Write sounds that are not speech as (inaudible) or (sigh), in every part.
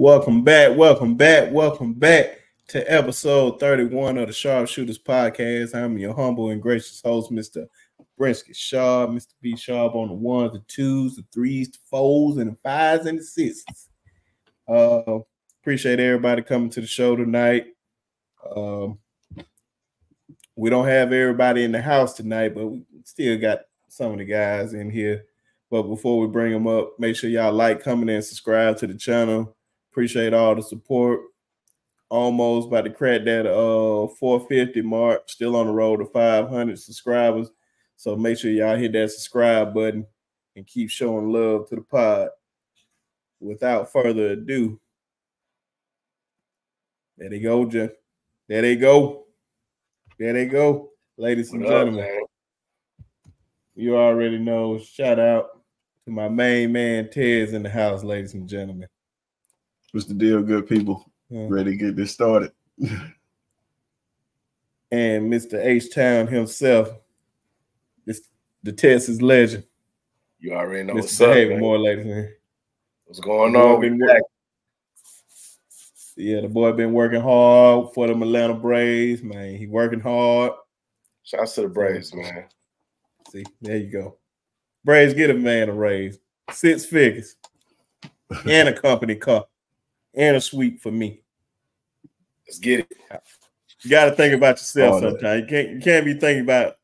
Welcome back, welcome back, welcome back to episode 31 of the Sharpe Shooters Podcast. I'm your humble and gracious host, Mr. Brinsky Sharpe, Mr. B Sharpe on the ones, the twos, the threes, the fours, and the fives and the sixes. Uh, appreciate everybody coming to the show tonight. Um, we don't have everybody in the house tonight, but we still got some of the guys in here. But before we bring them up, make sure y'all like, comment, and subscribe to the channel. Appreciate all the support. Almost about to crack that uh 450 mark. Still on the road to 500 subscribers. So make sure y'all hit that subscribe button and keep showing love to the pod. Without further ado, there they go, Jeff. There they go. There they go, ladies and gentlemen. You already know. Shout out to my main man Ted's in the house, ladies and gentlemen. What's the deal, good people? Uh, Ready to get this started. (laughs) And Mr. H Town himself, this the Texas legend, You already know what's Mr. up, More, ladies and. What's going on? been back. Yeah, the boy been working hard for the Atlanta Braves, man. He working hard. Shouts to the Braves, man. See, there you go. Braves get a man a raise, six figures, (laughs) and a company car, and a sweep for me. Let's get it. You got to think about yourself that. sometimes. You can't. You can't be thinking about.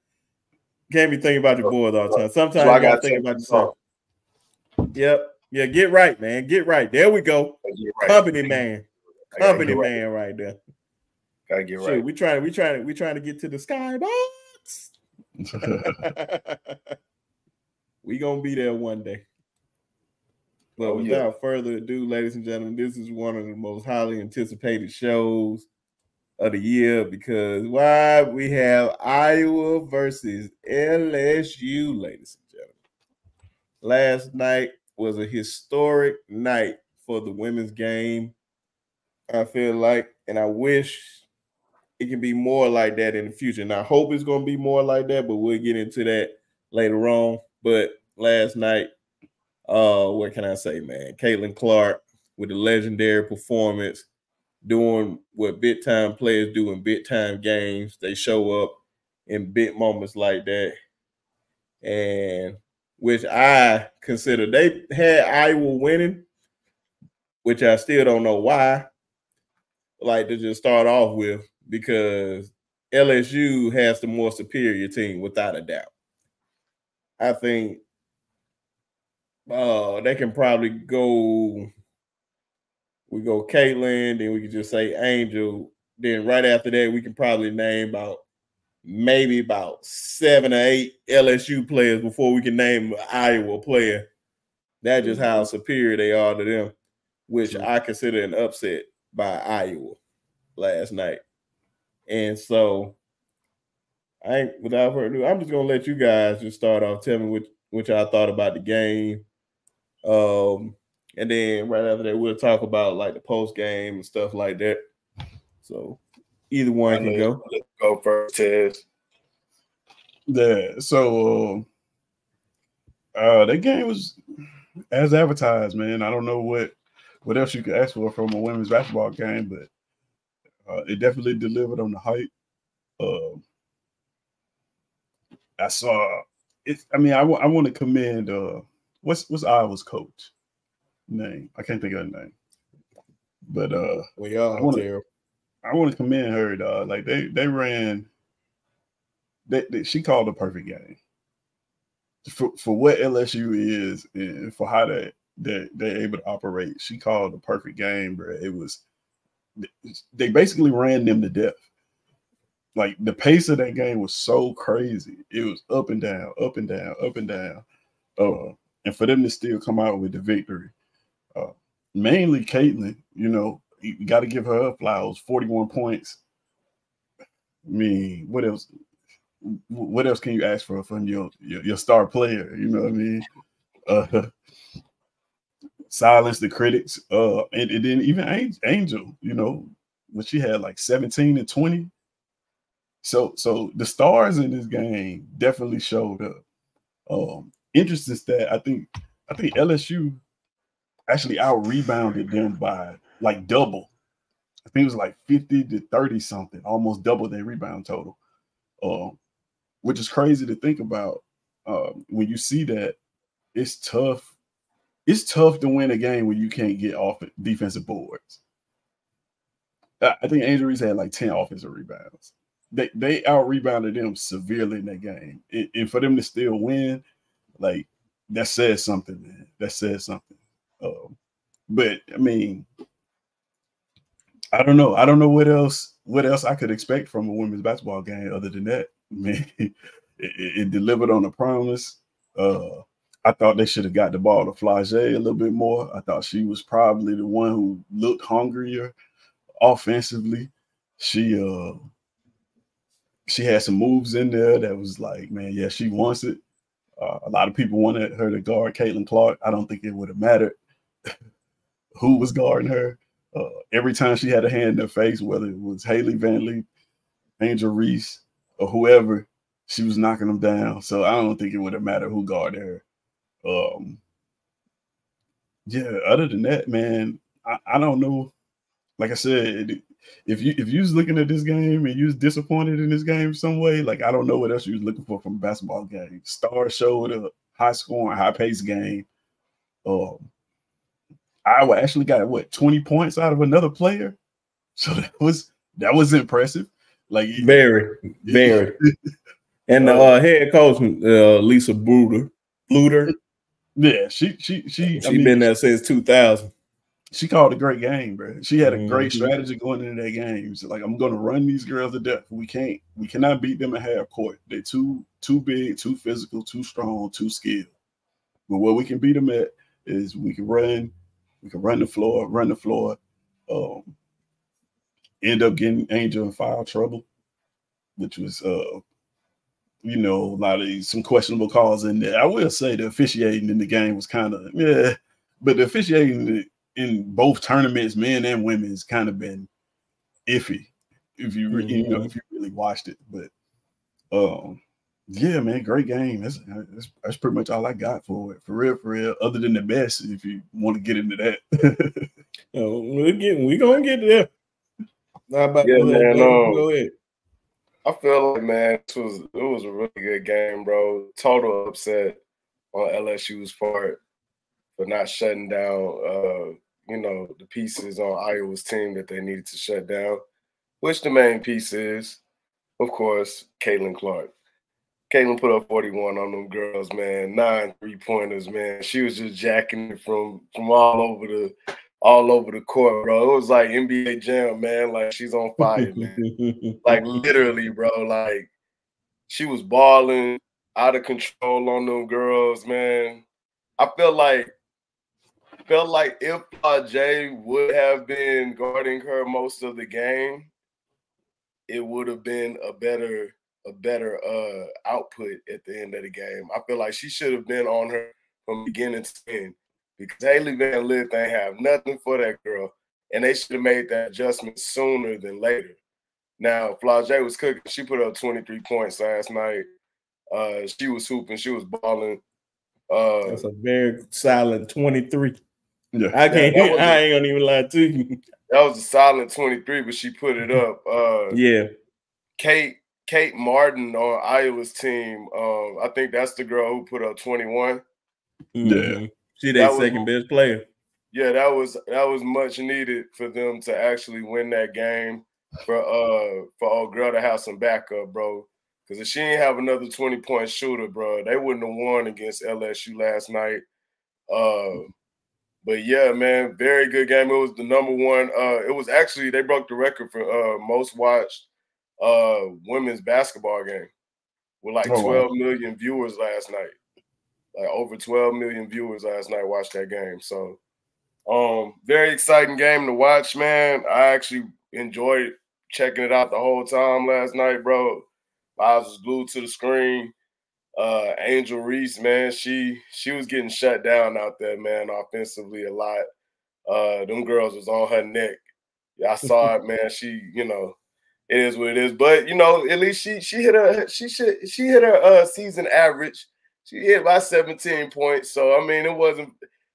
Can't be thinking about your boys all the time. Sometimes So I you got to think about yourself. Yep. Yeah. Get right, man. Get right. There we go. Right. Company man. Company right. man, right there. Gotta get Shit, right. we trying. We trying. We trying to get to the skybox. (laughs) (laughs) we gonna be there one day. But Oh, yeah. without further ado, ladies and gentlemen, this is one of the most highly anticipated shows of the year because why we have Iowa versus LSU, ladies and gentlemen. Last night was a historic night for the women's game. I feel like, and I wish it can be more like that in the future. And I hope it's going to be more like that, but we'll get into that later on. But last night, uh, what can I say, man? Caitlin Clark with a legendary performance, doing what big time players do in big time games. They show up in big moments like that, and which I consider they had Iowa winning, which I still don't know why. Like to just start off with because LSU has the more superior team without a doubt. I think uh they can probably go we go Caitlin, then we can just say Angel. Then right after that, we can probably name about maybe about seven or eight LSU players before we can name an Iowa player. That's just how superior they are to them, which I consider an upset by Iowa last night. And so I ain't without further ado, I'm just gonna let you guys just start off. telling me what what y'all thought about the game. Um, and then right after that, we'll talk about like the post game and stuff like that. So either one can go. Let's go first, Tez. yeah. So uh, uh that game was as advertised, man. I don't know what what else you could ask for from a women's basketball game, but uh, it definitely delivered on the hype. Uh, I saw it. I mean, I want to commend uh, what's what's Iowa's coach name? I can't think of her name, but uh, We are I wanna- terrible. I want to commend her. Dog. Like they they ran. They, they, she called a perfect game for for what LSU is and for how they they they're able to operate. She called a perfect game, bro. It was they basically ran them to death. Like the pace of that game was so crazy. It was up and down, up and down, up and down. Uh, and for them to still come out with the victory, uh, mainly Caitlin, you know, you got to give her flowers. Forty-one points. I mean, what else? What else can you ask for from your your, your star player? You know what I mean? Uh, (laughs) silence the critics. Uh, and, and then even Angel, you know, when she had like seventeen and twenty. So, so the stars in this game definitely showed up. Um, interesting stat. I think I think LSU actually out rebounded them by like double. I think it was like 50 to 30 something, almost double their rebound total. Um, which is crazy to think about. Um, when you see that, it's tough. It's tough to win a game when you can't get off defensive boards. I think Reese had like 10 offensive rebounds. They they out rebounded them severely in that game. And, and for them to still win, like that says something, man. That says something. Um, but I mean, I don't know. I don't know what else what else I could expect from a women's basketball game other than that. (laughs) I it, it, delivered on a promise. Uh, I thought they should have got the ball to Flau'jae a little bit more. I thought she was probably the one who looked hungrier offensively. She uh she had some moves in there that was like, man, yeah, she wants it. Uh, a lot of people wanted her to guard Caitlin Clark. I don't think it would have mattered (laughs) who was guarding her. Uh, every time she had a hand in her face, whether it was Hailey Van Lith, Angel Reese, or whoever, she was knocking them down. So I don't think it would have mattered who guarded her. Um, yeah, other than that, man, I, I don't know. Like I said, if you if you was looking at this game and you was disappointed in this game some way, like I don't know what else you was looking for from a basketball game. Star showed a high scoring, high paced game. Um, Iowa actually got what 20 points out of another player. (laughs) So that was that was impressive. Like very, (laughs) very. and the uh, head coach, uh, Lisa Bruder, Bluder. Yeah, she she she she I mean, been there since 2000. She called a great game, bro. She had a great mm-hmm. strategy going into that game. So like, I'm gonna run these girls to death. We can't, we cannot beat them at half court. They're too too big, too physical, too strong, too skilled. But what we can beat them at is we can run we can run the floor, run the floor. Um, end up getting Angel in foul trouble, which was uh, you know, a lot of some questionable calls in there. I will say the officiating in the game was kind of yeah, but the officiating in both tournaments, men and women, has kind of been iffy if you, mm-hmm. you know mm-hmm. if you really watched it. But um, yeah, man, great game. That's, that's, that's pretty much all I got for it. For real, for real. Other than the best, if you want to get into that. (laughs) oh, we're getting, we gonna get there. Not about yeah, man. Um, go ahead. I feel like man, it was it was a really good game, bro. Total upset on LSU's part for not shutting down, uh, you know, the pieces on Iowa's team that they needed to shut down. Which the main piece is, of course, Caitlin Clark. Caitlin put up 41 on them girls, man. Nine three pointers, man. She was just jacking it from from all over the all over the court, bro. It was like NBA Jam, man. Like she's on fire, man. (laughs) like literally, bro. Like she was balling out of control on them girls, man. I felt like felt like if uh, Jay would have been guarding her most of the game, it would have been a better a better uh output at the end of the game. I feel like she should have been on her from beginning to end because Hailey Van Lith ain't have nothing for that girl, and they should have made that adjustment sooner than later. Now, Flau'jae was cooking. She put up 23 points last night. Uh, she was hooping. She was balling. Uh, That's a very solid 23. Yeah. I can't. Yeah, I ain't gonna even lie to you. That was a solid 23, but she put it up. Uh, yeah. Kate Kate Martin on Iowa's team. Um, I think that's the girl who put up 21. Mm-hmm. Yeah. She their second best player. Yeah, that was that was much needed for them to actually win that game. For uh for old girl to have some backup, bro. Because if she didn't have another 20 point shooter, bro, they wouldn't have won against LSU last night. Uh but yeah, man, very good game. It was the number one. Uh, it was actually they broke the record for uh most watched uh women's basketball game with like oh, 12 wow. million viewers last night. Like over 12 million viewers last night watched that game. So um very exciting game to watch, man. I actually enjoyed checking it out the whole time last night, bro. I was glued to the screen. Uh Angel Reese, man, she she was getting shut down out there, man, offensively a lot. Uh them girls was on her neck. I saw it, man. She, you know, it is what it is. But you know, at least she she hit her she should she hit her uh season average. She hit by 17 points. So I mean, it wasn't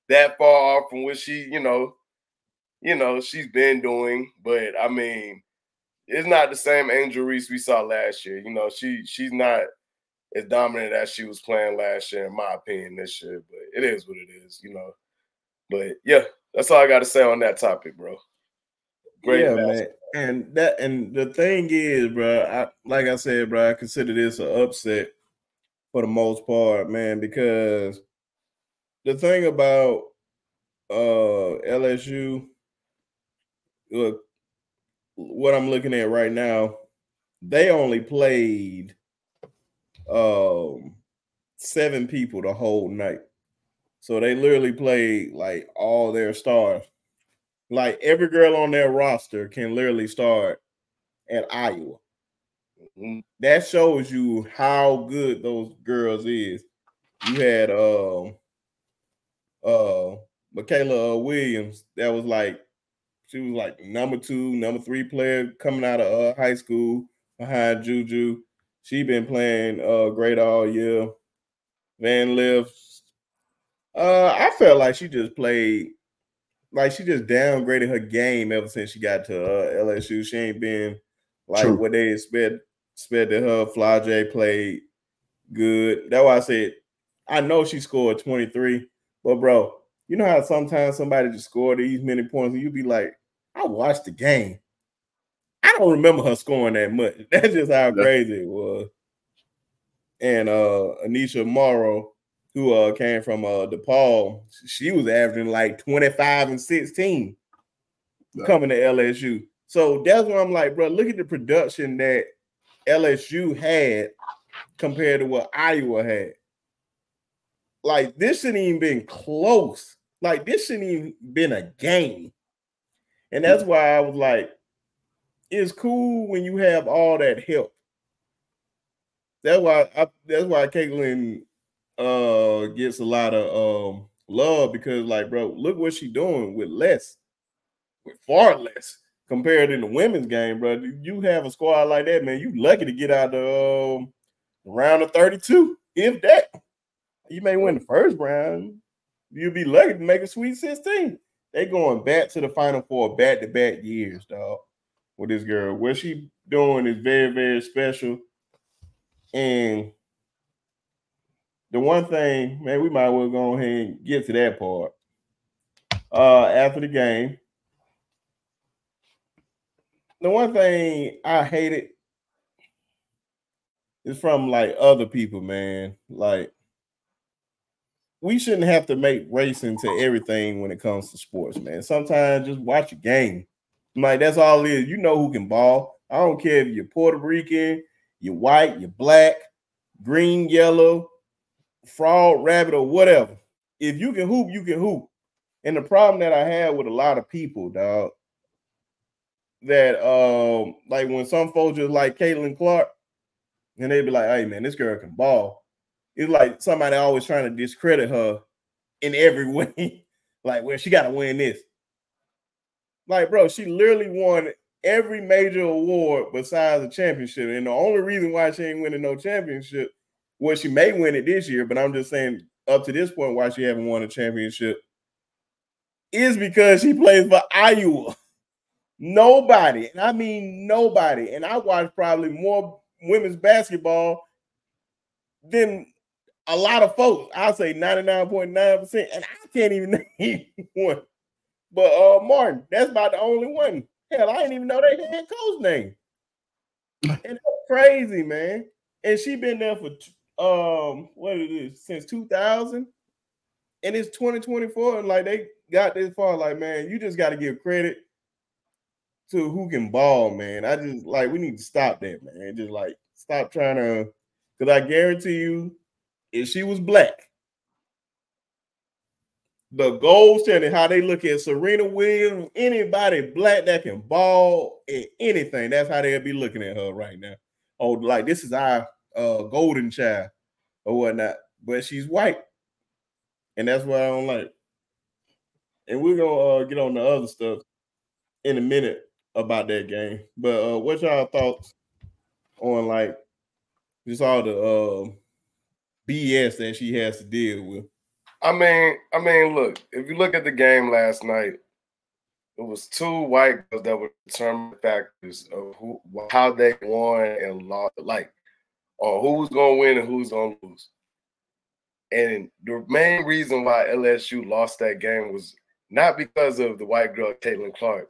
that far off from what she, you know, you know, she's been doing, but I mean, it's not the same Angel Reese we saw last year. You know, she she's not as dominant as she was playing last year, in my opinion, this year. But it is what it is, you know. But yeah, that's all I got to say on that topic, bro. Great, yeah, man. And that and the thing is, bro, I, like I said, bro, I consider this an upset for the most part, man, because the thing about uh LSU, look, what I'm looking at right now, they only played um seven people the whole night. So they literally played like all their stars. Like every girl on their roster can literally start at Iowa. Mm-hmm. That shows you how good those girls is. You had um uh Mikaylah Williams that was like she was like number two, number three player coming out of uh, high school behind Juju. She been playing uh great all year. Van Lith. Uh, I felt like she just played like she just downgraded her game ever since she got to uh, LSU. She ain't been like True. what they expect expected her. Flau'jae played good. That's why I said I know she scored 23, but bro, you know how sometimes somebody just scored these many points and you be like, I watched the game. Don't remember her scoring that much. (laughs) That's just how crazy it was. And uh Aneesah Morrow, who uh came from uh DePaul, she was averaging like 25 and 16 yeah. coming to LSU. So that's why I'm like, bro, look at the production that LSU had compared to what Iowa had. Like this shouldn't even been close. Like this shouldn't even been a game. And that's why I was like, it's cool when you have all that help. That's why I, that's why Caitlin uh gets a lot of um love because like bro, look what she doing with less, with far less compared to the women's game, bro. You have a squad like that, man. You lucky to get out the um, round of 32, if that. You may win the first round. You'll be lucky to make a sweet 16. They going back to the final four back to back years, dog. With this girl, what she doing is very, very special. And the one thing, man, we might well go ahead and get to that part. Uh, after the game, the one thing I hated is from like other people, man. Like we shouldn't have to make race into everything when it comes to sports, man. Sometimes just watch a game. Like that's all it is. You know who can ball. I don't care if you're Puerto Rican, you're white, you're black, green, yellow, frog, rabbit, or whatever. If you can hoop, you can hoop. And the problem that I have with a lot of people, dog, that um like when some folks just like Caitlin Clark, and they be like, "Hey man, this girl can ball." It's like somebody always trying to discredit her in every (laughs) way. like, well, she got to win this. Like, bro, she literally won every major award besides the championship, and the only reason why she ain't winning no championship, well, she may win it this year, but I'm just saying up to this point why she haven't won a championship is because she plays for Iowa. Nobody, and I mean nobody, and I watch probably more women's basketball than a lot of folks. I'll say 99.9%, and I can't even (laughs) name one. But uh Martin, that's about the only one. Hell, I didn't even know they had coach name. (laughs) And that's crazy, man. And she been there for um what it is since 2000 and it's 2024 and like they got this far like man you just got to give credit to who can ball, man. I just like we need to stop that, man. Just like stop trying to, because I guarantee you, if she was black, the gold standard, how they look at Serena Williams, anybody black that can ball at anything, that's how they'll be looking at her right now. Oh, like this is our uh, golden child or whatnot, but she's white, and that's what I don't like. And we're gonna uh, get on the other stuff in a minute about that game. But uh, what y'all thoughts on like just all the uh, BS that she has to deal with? I mean, I mean, look, if you look at the game last night, it was two white girls that were determining factors of who how they won and lost, like on who was gonna win and who's gonna lose. And the main reason why LSU lost that game was not because of the white girl Caitlin Clark,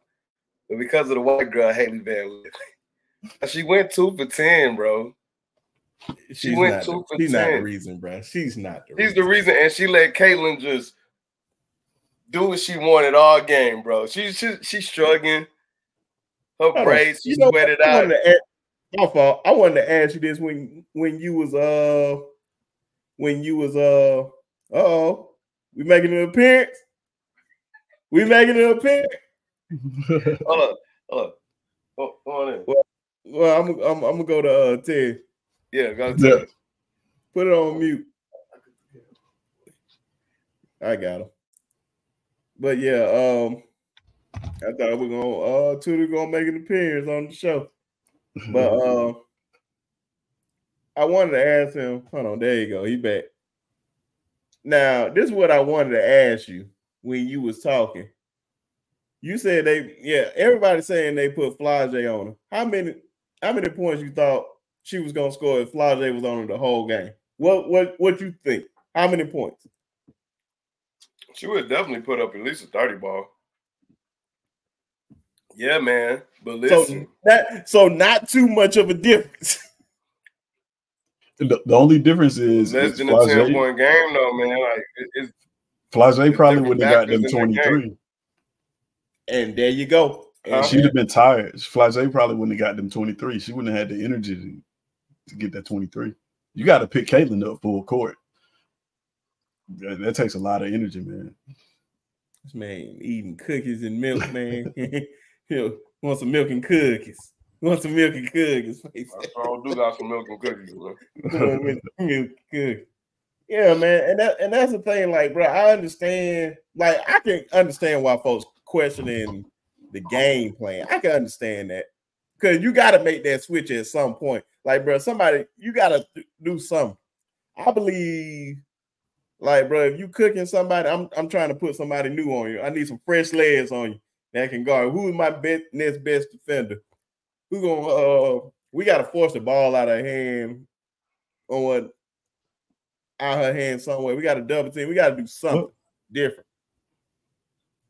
but because of the white girl Hailey Van Lith. (laughs) she went two for ten, bro. She she's went two for she's 10. not the reason, bro. She's not the She's reason. the reason, and she let Caitlin just do what she wanted all game, bro. She she she's struggling. Her braids, she sweated out. my fault. I wanted to ask you this when when you was uh when you was uh oh we making an appearance. We making an appearance. hold on, hold on, hold on. Well, well, I'm I'm, I'm gonna go to uh Ted. Yeah, go to Ted. Put it on mute. I got him. But yeah, um, I thought we are gonna uh Tudor gonna make an appearance on the show. (laughs) But uh I wanted to ask him, hold on, there you go, he back. Now, this is what I wanted to ask you when you was talking. You said they, yeah, everybody saying they put Flau'jae on her. How many, how many points you thought she was gonna score if Flau'jae was on her the whole game? What, what, what you think? How many points? She would definitely put up at least a 30 ball. Yeah, man. But listen. So, that, so not too much of a difference. (laughs) The, the only difference is less than a 10 point game, though, man. Like it, it's Flau'jae probably wouldn't have got them 23. And there you go. And she'd have been tired. Flau'jae probably wouldn't have got them 23. She wouldn't have had the energy to, to get that 23. You got to pick Caitlin up full court. That, that, takes a lot of energy, man. This man eating cookies and milk, man. (laughs) he want some milk and cookies. Want some milk and cookies. (laughs) I do got some milk and cookies, bro. (laughs) milk cookies. Yeah, man, and that and that's the thing. Like, bro, I understand. Like, I can understand why folks questioning the game plan. I can understand that because you got to make that switch at some point. Like, bro, somebody you got to do something. I believe like, bro, if you cooking somebody, I'm I'm trying to put somebody new on you. I need some fresh legs on you that can guard. Who is my best next best defender? Who gonna uh we gotta force the ball out of hand on what out her hand somewhere. We gotta double team. We gotta do something different.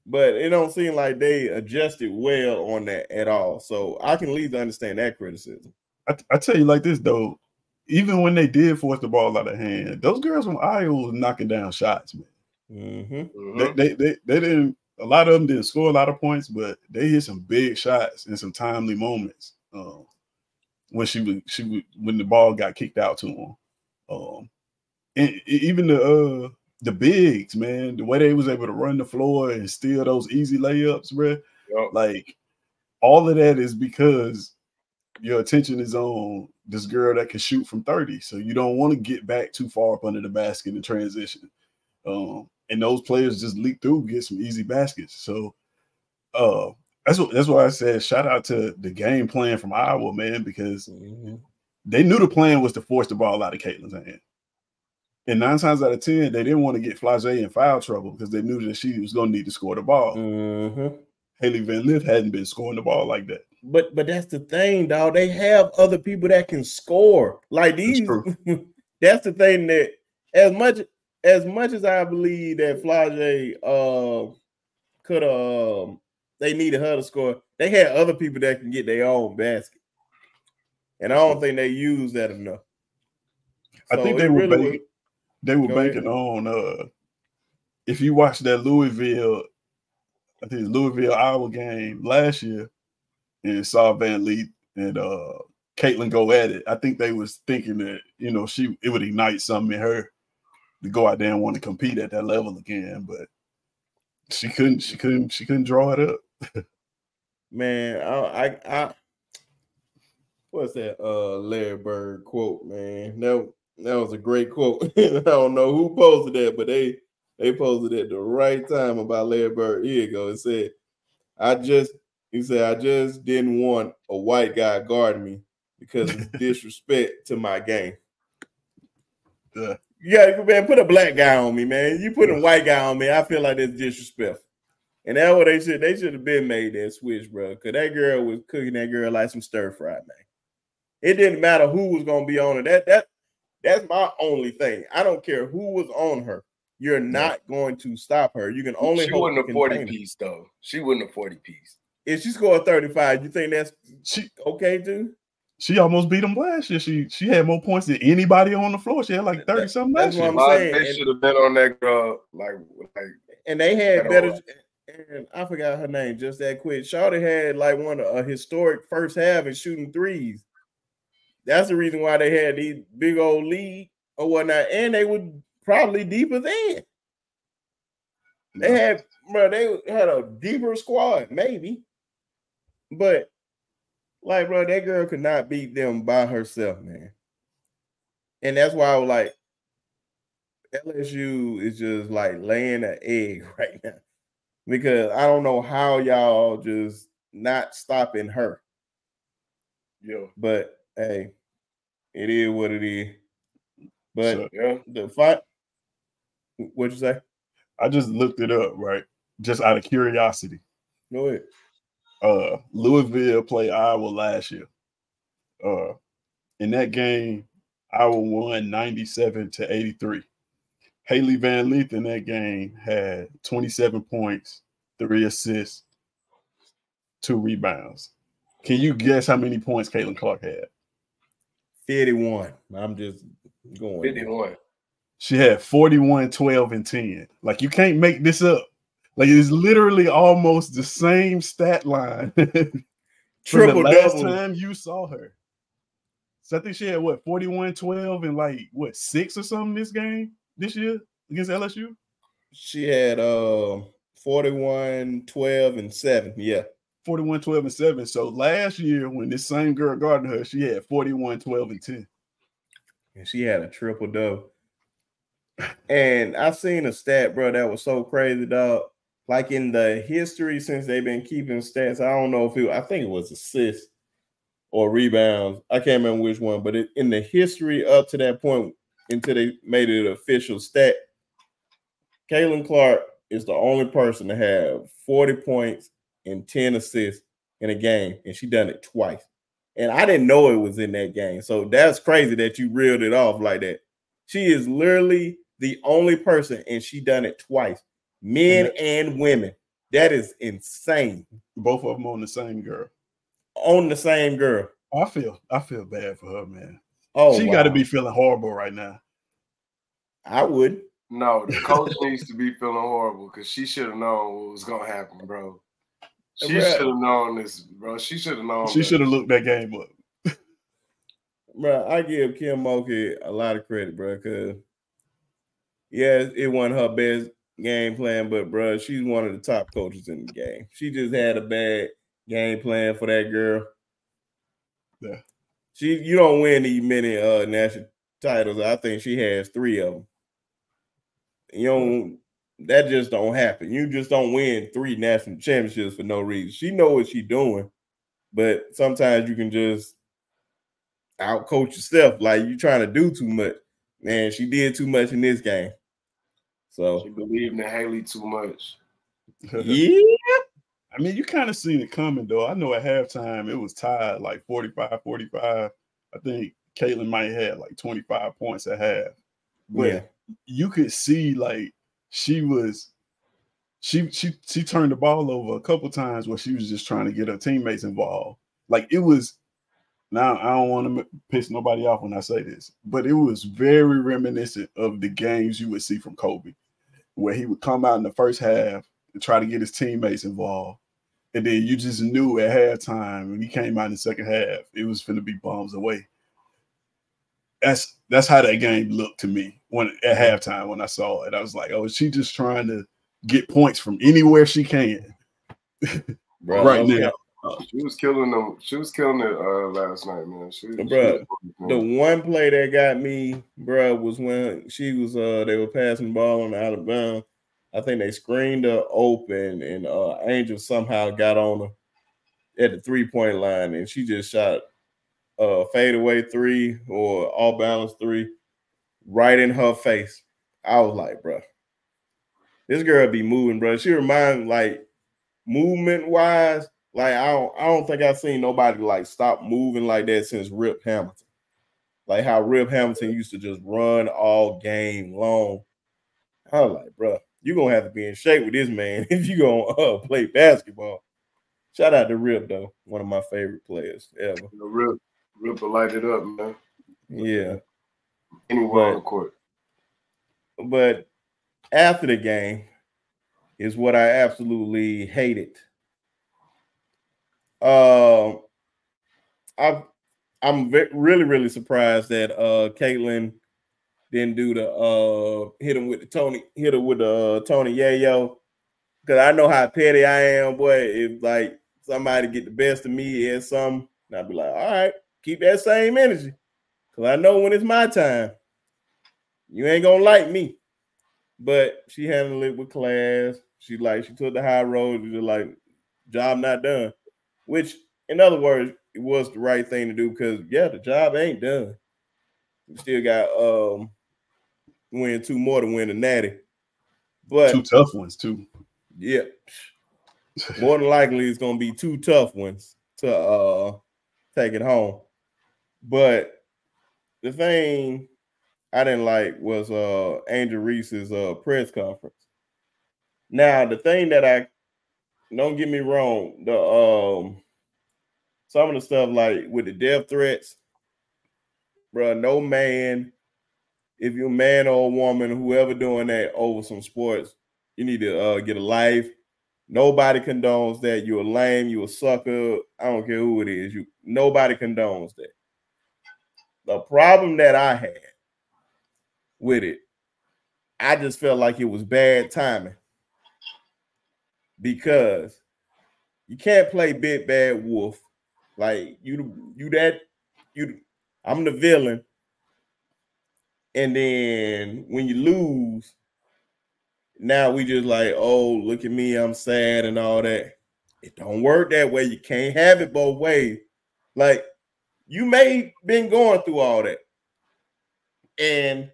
But it don't seem like they adjusted well on that at all. So I can leave to understand that criticism. I, I tell you like this though, even when they did force the ball out of hand, those girls from Iowa were knocking down shots, man. Mm-hmm. mm-hmm. They, they, they, they didn't. A lot of them didn't score a lot of points, but they hit some big shots in some timely moments. Um, when she was she was, when the ball got kicked out to them. Um, and even the uh the bigs, man, the way they was able to run the floor and steal those easy layups, bro. Yep. Like all of that is because your attention is on this girl that can shoot from 30. So you don't want to get back too far up under the basket in transition. Um, and those players just leak through, get some easy baskets. So uh that's what that's why I said shout out to the game plan from Iowa, man, because mm-hmm. they knew the plan was to force the ball out of Caitlin's hand. And nine times out of ten, they didn't want to get Flau'jae in foul trouble because they knew that she was going to need to score the ball. Mm-hmm. Hailey Van Lith hadn't been scoring the ball like that but but that's the thing, dog. They have other people that can score. Like these, that's, (laughs) that's the thing that as much as much as I believe that Flau'jae uh could um they needed her to score, they had other people that can get their own basket. And I don't think they use that enough. I think they were really banking, they were banking on uh if you watch that Louisville, I think Louisville Iowa game last year, and saw Van Lith and uh Caitlin go at it. I think they was thinking that you know she it would ignite something in her to go out there and want to compete at that level again, but she couldn't. She couldn't. She couldn't draw it up. man, I, I, I, what's that? Uh, Larry Bird quote, man. That that was a great quote. (laughs) I don't know who posted that, but they they posted it at the right time about Larry Bird. Here you go. It said, "I just he said, I just didn't want a white guy guarding me because of (laughs) disrespect to my game. Yeah. Yeah, man, put a black guy on me, man. You put a white guy on me, I feel like that's disrespectful. And that's what they should they should have been made that switch, bro. Cause that girl was cooking that girl like some stir fry, man. It didn't matter who was gonna be on her. That that that's my only thing. I don't care who was on her. You're not going to stop her. You can only she wasn't a 40 piece though. She wasn't a 40 piece. If she scored 35, you think that's she okay too? She almost beat them last year. She she had more points than anybody on the floor. She had like 30 something last year. What I'm saying. They should have been on that girl like like and they had better and I forgot her name just that quick. Shawty had like one of a historic first half and shooting threes. That's the reason why they had these big old lead or whatnot, and they were probably deeper than. They had, bro, they had a deeper squad, maybe, but like, bro, that girl could not beat them by herself, man. And that's why I was like, LSU is just like laying an egg (laughs) right now because I don't know how y'all just not stopping her. Yeah. But hey, it is what it is. But so, yeah, the fight. What'd you say? I just looked it up, right? Just out of curiosity. Go ahead. Uh, Louisville played Iowa last year. Uh, in that game, Iowa won 97 to 83. Hailey Van Lith in that game had 27 points, three assists, two rebounds. Can you guess how many points Caitlin Clark had? 51. I'm just going. 51. She had 41, 12, and 10. Like you can't make this up. Like it's literally almost the same stat line. (laughs) Triple the last double. time you saw her. So I think she had what 41, 12, and like what six or something this game this year against LSU. She had uh 41, 12, and 7. Yeah. 41, 12, and 7. So last year, when this same girl guarded her, she had 41, 12, and 10. And she had a triple double. and I've seen a stat, bro, that was so crazy, dog. Like in the history since they've been keeping stats, I don't know if it, I think it was assists or rebounds. I can't remember which one, but it, in the history up to that point, until they made it an official stat, Caitlin Clark is the only person to have 40 points and 10 assists in a game, and she done it twice. And I didn't know it was in that game. So that's crazy that you reeled it off like that. She is literally the only person, and she done it twice, men and women. That is insane. Both of them on the same girl. On the same girl. I feel I feel bad for her, man. Oh, she wow. got to be feeling horrible right now. I would. No, the coach (laughs) needs to be feeling horrible because she should have known what was gonna happen, bro. She should have known this, bro. She should have known. She should have looked that game up. bro, I give Kim Mulkey a lot of credit, bro, because yeah, it wasn't her best game plan, but bro, she's one of the top coaches in the game. She just had a bad game plan for that girl. Yeah. She you don't win these many uh national titles. I think she has three of them. You don't that just don't happen. You just don't win three national championships for no reason. She know what she's doing, but sometimes you can just outcoach yourself. Like you trying to do too much. Man, she did too much in this game. So she believed in Hailey too much. yeah. (laughs) I mean, you kind of seen it coming though. I know at halftime it was tied like 45 45. I think Caitlin might have had like 25 points at half. But yeah. you could see like she was she she she turned the ball over a couple times where she was just trying to get her teammates involved. Like it was now I don't want to piss nobody off when I say this, but it was very reminiscent of the games you would see from Kobe, where he would come out in the first half and try to get his teammates involved. And then you just knew at halftime when he came out in the second half, it was going to be bombs away. That's that's how that game looked to me when at halftime when I saw it. I was like, oh, is she just trying to get points from anywhere she can (laughs) Bro, right now? She was killing them. She was killing it uh, last night, man. She, bro, the one play that got me, bro, was when she was uh they were passing the ball on the out of bounds. I think they screened her open, and uh Angel somehow got on her at the three point line, and she just shot a fadeaway three or all balance three right in her face. I was like, bro, this girl be moving, bro. She remind like movement wise, like I don't I don't think I've seen nobody like stop moving like that since Rip Hamilton. Like how Rip Hamilton used to just run all game long. I was like, bro, you're gonna have to be in shape with this man (laughs) if you're gonna uh, play basketball. Shout out to Rip though, one of my favorite players ever. Rip, Rip will light it up, man. Yeah. Anywhere on the court. But after the game is what I absolutely hated. Uh, I I'm really really surprised that uh Caitlin didn't do the uh hit him with the Tony hit her with the uh, Tony Yayo because I know how petty I am, boy. If like somebody get the best of me and some, I'd be like, all right, keep that same energy. Cause I know when it's my time, you ain't gonna like me. But she handled it with class. She like she took the high road, just like job not done. Which, in other words, it was the right thing to do because yeah, the job ain't done. We still got um win two more to win the natty. But two tough ones too. Yeah. More than likely it's gonna be two tough ones to uh take it home. But the thing I didn't like was uh Angel Reese's uh press conference. Now the thing that I don't get me wrong, the um some of the stuff like with the death threats, bro, no man, if you're a man or a woman, whoever doing that over some sports, you need to uh, get a life. Nobody condones that. You're lame, You're a sucker. I don't care who it is. You nobody condones that. The problem that I had with it, I just felt like it was bad timing because you can't play big bad wolf like you you that you I'm the villain. And then when you lose, now we just like, oh, look at me, I'm sad and all that. It don't work that way. You can't have it both ways. Like you may been going through all that. And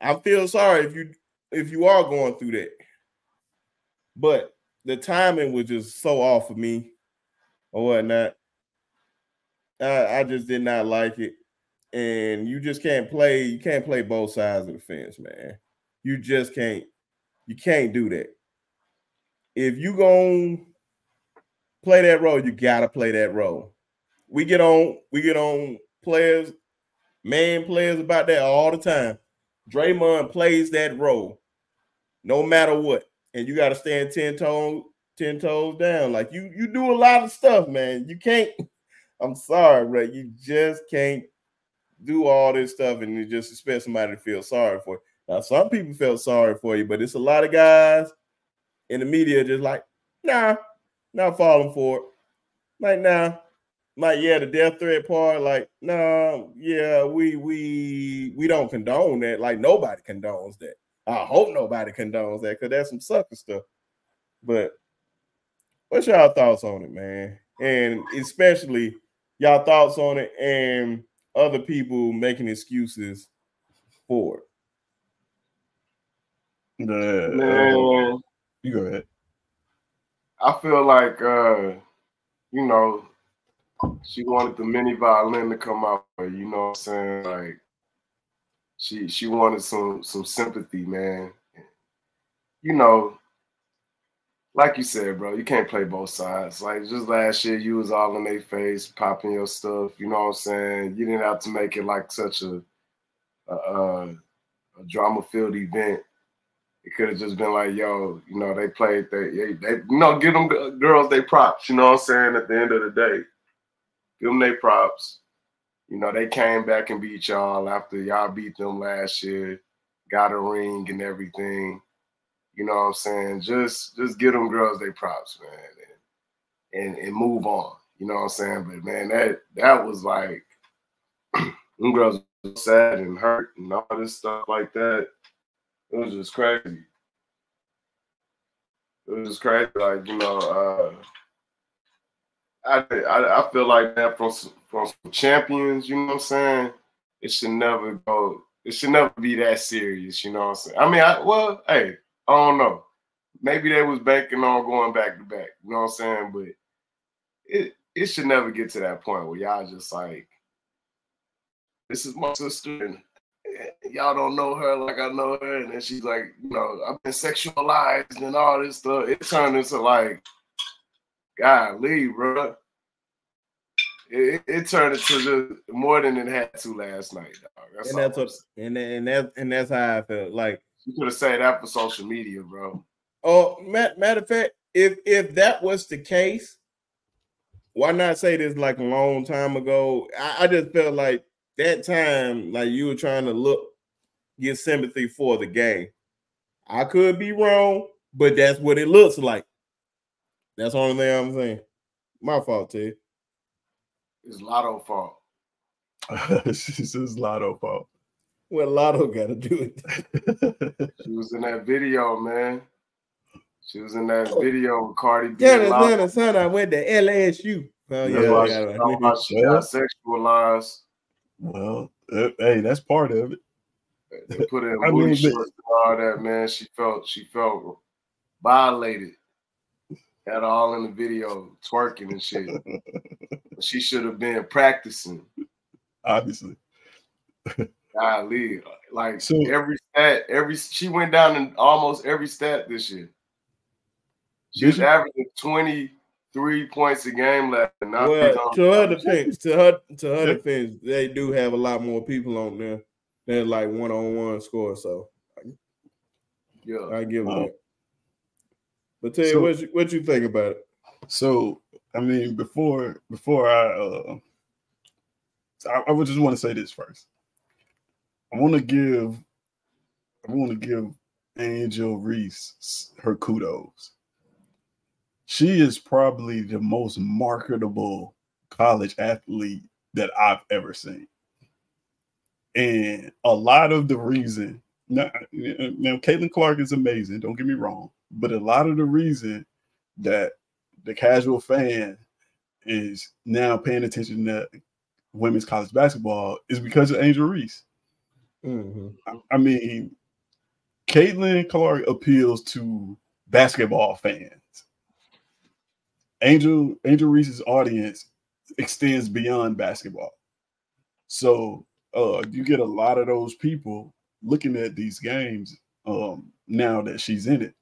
I feel sorry if you if you are going through that. But the timing was just so off of me or whatnot. I, I just did not like it. And you just can't play, you can't play both sides of the fence, man. You just can't, you can't do that. If you gonna play that role, you gotta play that role. We get on, we get on players, man players about that all the time. Draymond plays that role no matter what. And you gotta stand 10 toes, 10 toes down. Like you, you do a lot of stuff, man. You can't (laughs) I'm sorry, bro. You just can't do all this stuff and you just expect somebody to feel sorry for you. Now, some people felt sorry for you, but it's a lot of guys in the media just like, nah, not falling for it. Like, nah, like, yeah, the death threat part, like, nah, yeah, we we we don't condone that. Like, nobody condones that. I hope nobody condones that because that's some sucker stuff. But what's y'all thoughts on it, man? And especially y'all thoughts on it and other people making excuses for it. The, Man, uh, you go ahead. I feel like uh, you know, she wanted the mini violin to come out, you know what I'm saying? Like she she wanted some some sympathy, man. You know, like you said, bro, you can't play both sides. Like just last year, you was all in their face, popping your stuff. You know what I'm saying? You didn't have to make it like such a a, a, a drama filled event. It could have just been like, yo, you know, they played they, they, they you know, give them girls they props. You know what I'm saying? At the end of the day, give them their props. You know, they came back and beat y'all after y'all beat them last year, got a ring and everything. You know what I'm saying? Just just give them girls their props, man, and, and and move on. You know what I'm saying? But man, that that was like (clears throat) them girls sad and hurt and all this stuff like that. It was just crazy. It was just crazy. Like you know, uh, I, I I feel like that from champions. You know what I'm saying? It should never go. It should never be that serious. You know what I'm saying? I mean, I well, hey, I don't know. maybe they was banking on going back to back. You know what I'm saying? But it it should never get to that point where y'all just like, this is my sister and y'all don't know her like I know her, and then she's like, you know, I've been sexualized and all this stuff. It turned into like, leave, bro. It, it, turned into more than it had to last night, dog. That's and that's what, and and that and that's how I felt. Like you could have said that for social media, bro. Oh, matter of fact, if if that was the case, why not say this like a long time ago? I, I just felt like that time, like you were trying to look, get sympathy for the game. I could be wrong, but that's what it looks like. That's the only thing I'm saying. My fault, Ted. It's Latto fault. (laughs) it's Latto fault. What Latto got to do it? (laughs) she was in that video, man. She was in that video with Cardi B. Yeah, the son, I went to LSU. Oh, yeah, yeah, she got sexualized. Well, uh, hey, that's part of it. They put in (laughs) I mean, shorts and all that, man. She felt she felt violated. Had all in the video twerking and shit. She should have been practicing. Obviously. Golly, like so, every stat, every she went down in almost every stat this year. She was averaging 23 points a game left. well, to her defense, to her to her defense, they do have a lot more people on there than like one on one score. So yeah, I give them that. But tell you what you, what you think about it. So I mean, before before I uh I, I would just want to say this first. I want to give I want to give Angel Reese her kudos. She is probably the most marketable college athlete that I've ever seen. And a lot of the reason now, now Caitlin Clark is amazing, don't get me wrong, but a lot of the reason that the casual fan is now paying attention to women's college basketball is because of Angel Reese. Mm-hmm. I, I mean, Caitlin Clark appeals to basketball fans. Angel Angel Reese's audience extends beyond basketball. So uh, you get a lot of those people looking at these games um, now that she's in it.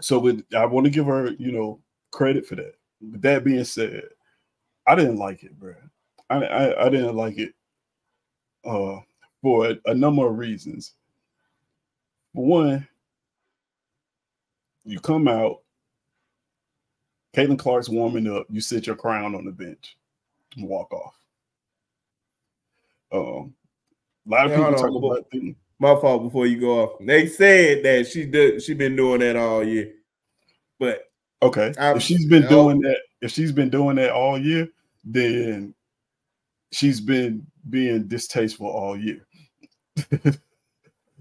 So with, I want to give her, you know, credit for that. With that being said, I didn't like it, bro. I, I, I didn't like it uh, for a, a number of reasons. For one, you come out, Caitlin Clark's warming up, you sit your crown on the bench and walk off. Um, a lot of people talk about my fault before you go off. They said that she did she been doing that all year. But okay, I, if she's been doing that, if she's been doing that all year, then she's been being distasteful all year. (laughs)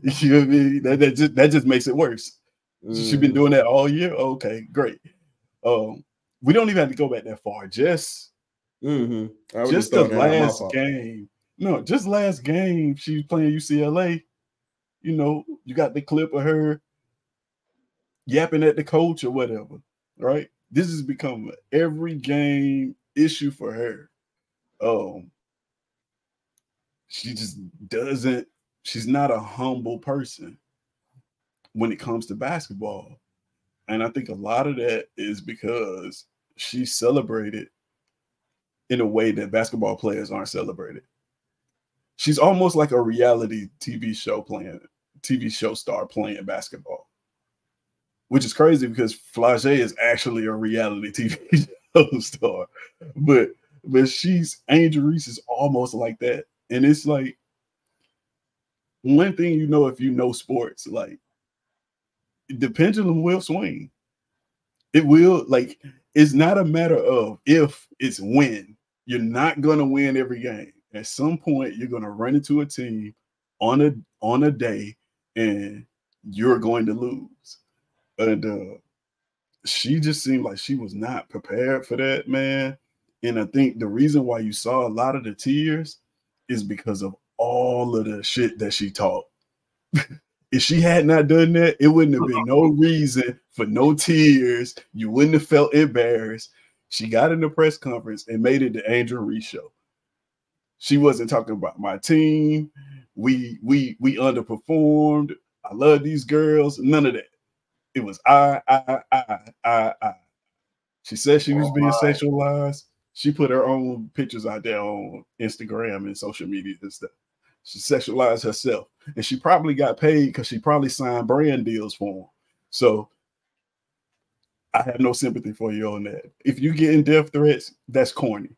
you know what I mean? That, that just that just makes it worse. Mm. She's been doing that all year. Okay, great. Um, we don't even have to go back that far. Just, mm-hmm. just the last game. No, just last game. She's playing UCLA. You know, you got the clip of her yapping at the coach or whatever, right? This has become every game issue for her. Um, she just doesn't. She's not a humble person when it comes to basketball. And I think a lot of that is because she celebrated in a way that basketball players aren't celebrated. She's almost like a reality TV show playing, TV show star playing basketball, which is crazy because Flau'jae is actually a reality TV (laughs) show star. But but she's Angel Reese is almost like that. And it's like one thing you know if you know sports, like the pendulum will swing. It will like it's not a matter of if it's when. You're not gonna win every game. At some point, you're gonna run into a team on a on a day and you're going to lose. And uh she just seemed like she was not prepared for that, man. And I think the reason why you saw a lot of the tears is because of all of the shit that she taught. (laughs) if she had not done that, it wouldn't have been no reason for no tears. You wouldn't have felt embarrassed. She got in the press conference and made it the Angel Reese show. She wasn't talking about my team. We we we underperformed. I love these girls. None of that. It was I I I I I. She said she was oh, being sexualized. She put her own pictures out there on Instagram and social media and stuff. She sexualized herself, and she probably got paid because she probably signed brand deals for them. So I have no sympathy for you on that. If you getting death threats, that's corny.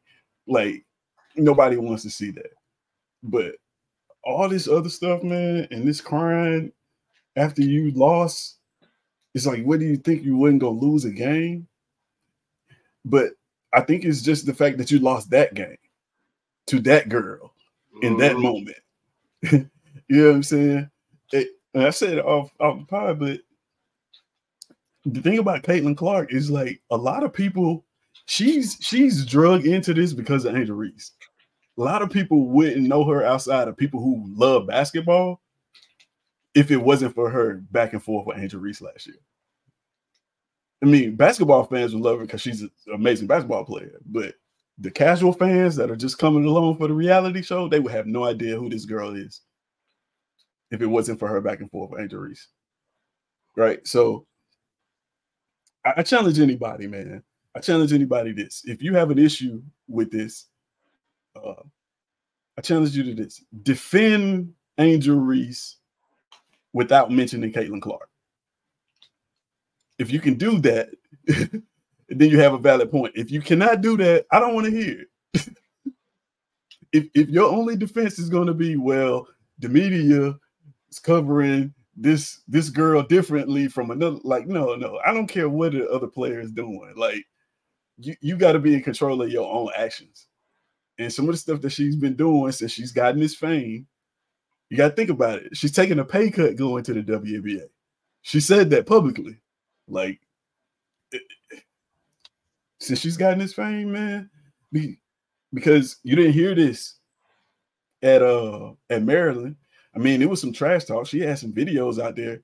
Like nobody wants to see that. But all this other stuff, man, and this crying after you lost, it's like, what do you think you wouldn't go lose a game? But I think it's just the fact that you lost that game to that girl in that mm-hmm. moment. (laughs) you know what I'm saying? It, and I said it off off the pod, but the thing about Caitlin Clark is like a lot of people, she's she's drug into this because of Angel Reese. A lot of people wouldn't know her outside of people who love basketball if it wasn't for her back and forth with Angel Reese last year. I mean, basketball fans would love her because she's an amazing basketball player, but the casual fans that are just coming along for the reality show, they would have no idea who this girl is if it wasn't for her back and forth with Angel Reese. Right. So I, I challenge anybody, man. I challenge anybody this. If you have an issue with this, uh, I challenge you to this. Defend Angel Reese without mentioning Caitlin Clark. If you can do that, (laughs) then you have a valid point. If you cannot do that, I don't want to hear it. (laughs) if if your only defense is going to be, well, the media is covering this this girl differently from another, like, no, no, I don't care what the other player is doing. Like, you, you got to be in control of your own actions. And some of the stuff that she's been doing since she's gotten this fame, you got to think about it. She's taking a pay cut going to the WNBA. She said that publicly. Like, since she's gotten this fame, man, because you didn't hear this at uh at Maryland. I mean, it was some trash talk. She had some videos out there.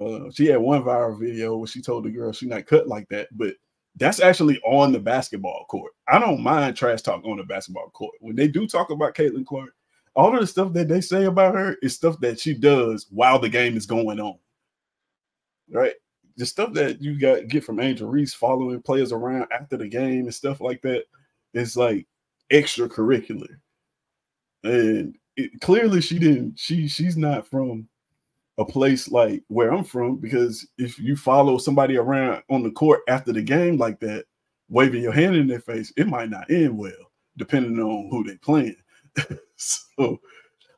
Uh, she had one viral video where she told the girl she not cut like that, but that's actually on the basketball court. I don't mind trash talk on the basketball court. When they do talk about Caitlin Clark, all of the stuff that they say about her is stuff that she does while the game is going on. Right? the stuff that you got get from Angel Reese following players around after the game and stuff like that is like extracurricular. And it, clearly she didn't she she's not from a place like where I'm from because if you follow somebody around on the court after the game like that, waving your hand in their face, it might not end well, depending on who they playing. (laughs) (laughs) so,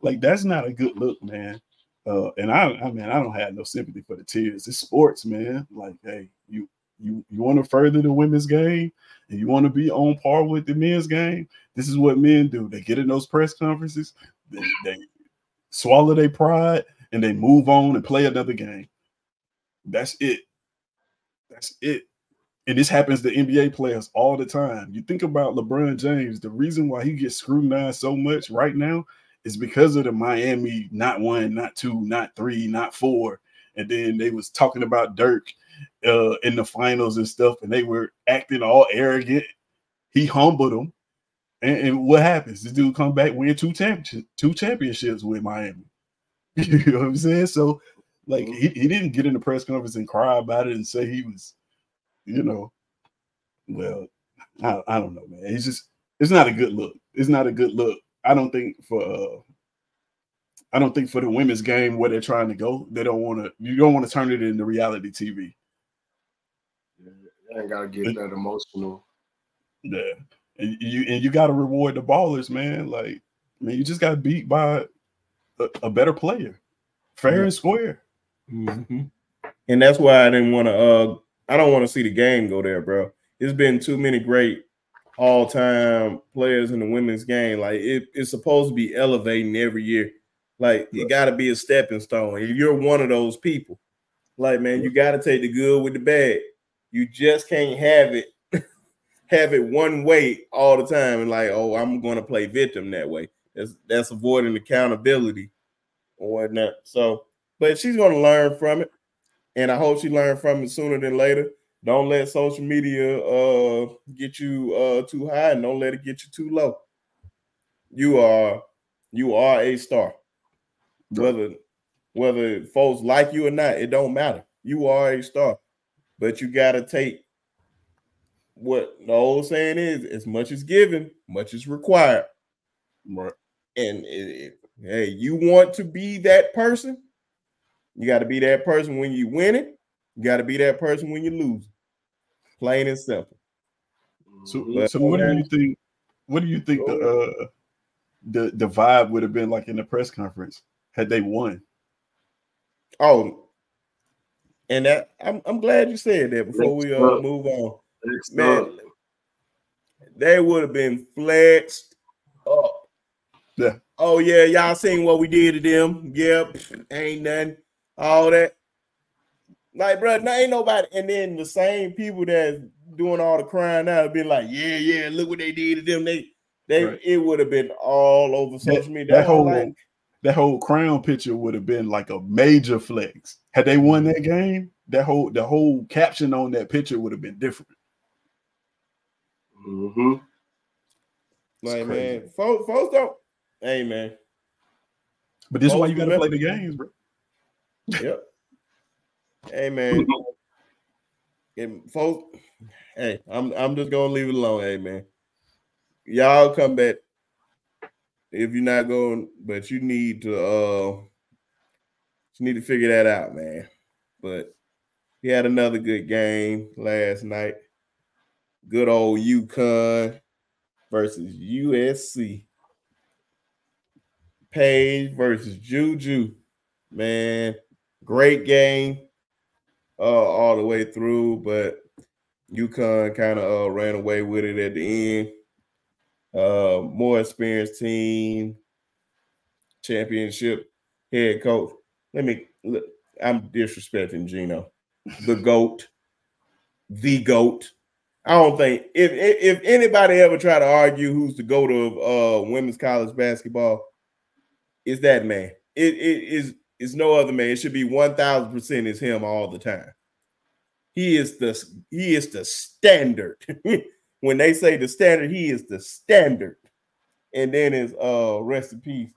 like that's not a good look, man. Uh, and I, I mean, I don't have no sympathy for the tears. It's sports, man. Like, hey, you you you want to further the women's game and you want to be on par with the men's game. This is what men do. They get in those press conferences, they, they swallow their pride, and they move on and play another game. That's it. That's it. And this happens to NBA players all the time. You think about LeBron James, the reason why he gets scrutinized so much right now is because of the Miami not one, not two, not three, not four. And then they was talking about Dirk uh, in the finals and stuff, and they were acting all arrogant. He humbled them. And, and what happens? This dude come back, win two championships, two championships with Miami. (laughs) you know what I'm saying? So, like, he, he didn't get in the press conference and cry about it and say he was, you know, well, I, I don't know, man. It's just, it's not a good look. It's not a good look I don't think for uh, I don't think for the women's game where they're trying to go, they don't want to. You don't want to turn it into reality TV. Yeah, ain't gotta get that emotional. Yeah, and you and you got to reward the ballers, man. Like, man, you just got beat by a, a, better player, fair and square. Mm-hmm. And that's why I didn't want to. uh I don't want to see the game go there, bro. It's been too many great all time players in the women's game. Like it, it's supposed to be elevating every year. Like you got to be a stepping stone. If you're one of those people, like man, you got to take the good with the bad. You just can't have it (laughs) have it one way all the time and like, oh, I'm going to play victim that way. That's that's avoiding accountability or whatnot. So but she's gonna learn from it, and I hope she learned from it sooner than later. Don't let social media uh get you uh too high, and don't let it get you too low. You are you are a star. Whether whether folks like you or not, it don't matter. You are a star, but you gotta take what the old saying is: as much is given, much is required. Right. And it, it, hey, you want to be that person, you got to be that person when you win it. You got to be that person when you lose. Plain and simple. So, but, so what do you think? What do you think the uh, the the vibe would have been like in the press conference had they won? Oh, and that I'm I'm glad you said that before we uh, move on. Man, they would have been flexed up. Yeah. Oh yeah, y'all seen what we did to them? Yep, ain't nothing. All that. Like, bro, now ain't nobody. And then the same people that's doing all the crying now have been like, yeah, yeah, look what they did to them. They, they, right. it would have been all over social that, media. That, that whole, like, that whole crown picture would have been like a major flex. Had they won that game, that whole, the whole caption on that picture would have been different. Mm-hmm. Like, man, folks, folks don't. Hey, man. But this folks is why you got to play the games, bro. Yep. hey, man. and folks, hey, I'm I'm just gonna leave it alone. Hey, man. Y'all come back if you're not going, but you need to uh you need to figure that out, man. But he had another good game last night. Good old UConn versus USC. Paige versus Juju. Man, great game uh, all the way through, but UConn kind of uh, ran away with it at the end. Uh, more experienced team, championship head coach. Let me. Look, I'm disrespecting Geno, the goat, the goat. I don't think if if anybody ever try to argue who's the goat of uh women's college basketball, is that man. It, it is is no other man. It should be one thousand percent is him all the time. He is the he is the standard. (laughs) when they say the standard, he is the standard. And then is uh rest in peace.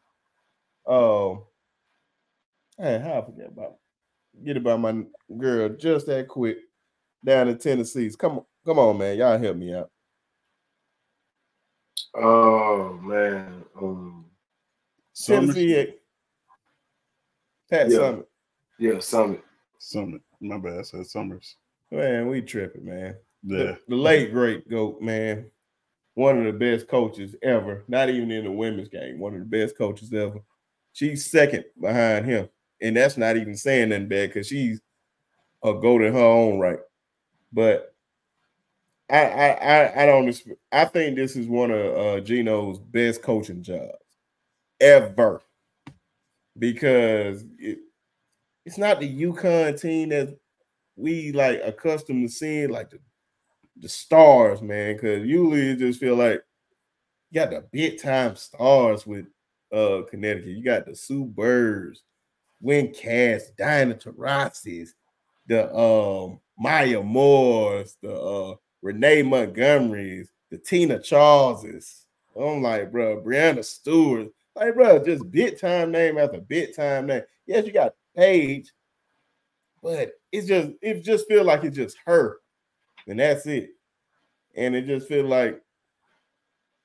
Um, uh, hey, how I forget about get about my girl just that quick down in Tennessee. Come on, come on, man. Y'all help me out. Oh man. Um Tennessee Pat yeah. Summitt. Yeah, Summitt. Summitt. My bad. I said Summers. Man, we tripping, man. Yeah. The, the late great goat, man. One of the best coaches ever. Not even in the women's game. One of the best coaches ever. She's second behind him, and that's not even saying nothing bad because she's a goat in her own right. But I, I, I, I don't. I think this is one of uh, Geno's best coaching jobs ever because it, it's not the UConn team that we like accustomed to seeing, like the the stars, man. Because usually you just feel like you got the big time stars with uh Connecticut. You got the Sue Birds, Swin Cash, Diana Taurasi's, the um Maya Moores, the uh Renee Montgomerys, the Tina Charleses. I'm like, bro, Breanna Stewart. Like, bro, just bit time name after bit time name. Yes, you got Paige, but it's just it just feel like it's just her, and that's it. And it just feel like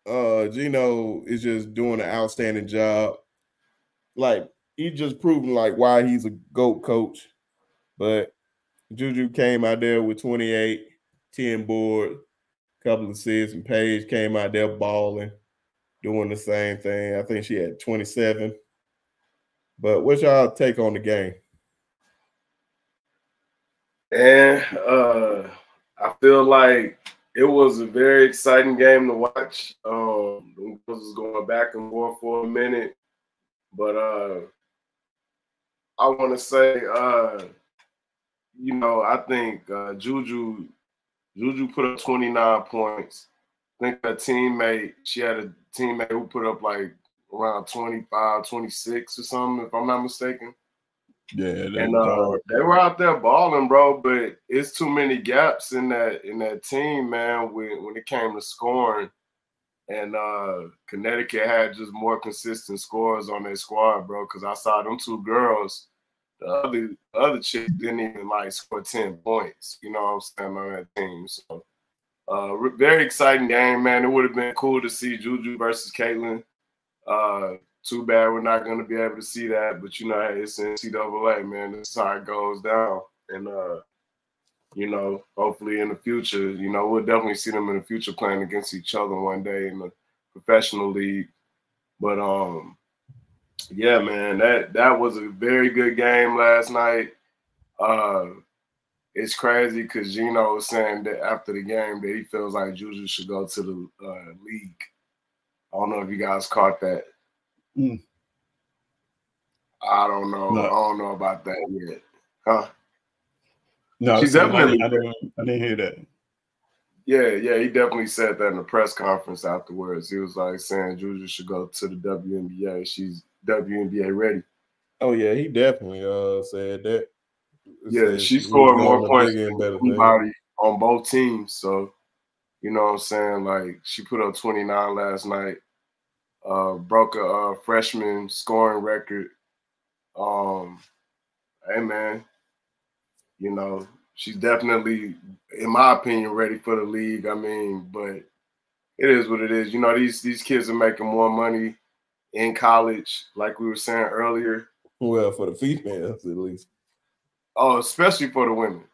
uh Geno is just doing an outstanding job. Like he's just proving like why he's a GOAT coach. But Juju came out there with 28, 10 board, couple of assists, and Paige came out there balling doing the same thing. I think she had 27. But what's y'all take on the game? And uh I feel like it was a very exciting game to watch. Um it was going back and forth for a minute. But uh I want to say uh you know, I think uh Juju Juju put up 29 points. I think a teammate, she had a teammate who put up like around 25, 26 or something, if I'm not mistaken. Yeah, and uh, they were out there balling, bro. But it's too many gaps in that in that team, man. When when it came to scoring, and uh Connecticut had just more consistent scores on their squad, bro. Because I saw them two girls, the other the other chick didn't even like score ten points. You know what I'm saying on that team. So, uh, very exciting game, man. It would have been cool to see Juju versus Caitlin. Uh, too bad we're not going to be able to see that, but you know, it's NCAA, man. This is how it goes down, and uh, you know, hopefully in the future, you know, we'll definitely see them in the future playing against each other one day in the professional league. But um, yeah, man, that that was a very good game last night. Uh, it's crazy because Geno was saying that after the game that he feels like Juju should go to the uh, league. I don't know if you guys caught that. Mm. I don't know. No. I don't know about that yet. Huh? No, she's definitely. I didn't, I didn't hear that. Yeah, yeah, he definitely said that in the press conference afterwards. He was like saying Juju should go to the WNBA. She's WNBA ready. Oh yeah, he definitely uh said that. Yeah, she scored more points than anybody on both teams. So, you know what I'm saying? Like she put up 29 last night uh, broke a, a, freshman scoring record. Um, hey man, you know she's definitely, in my opinion, ready for the league. I mean, but it is what it is. You know these these kids are making more money in college, like we were saying earlier. Well, for the females at least. Oh, especially for the women.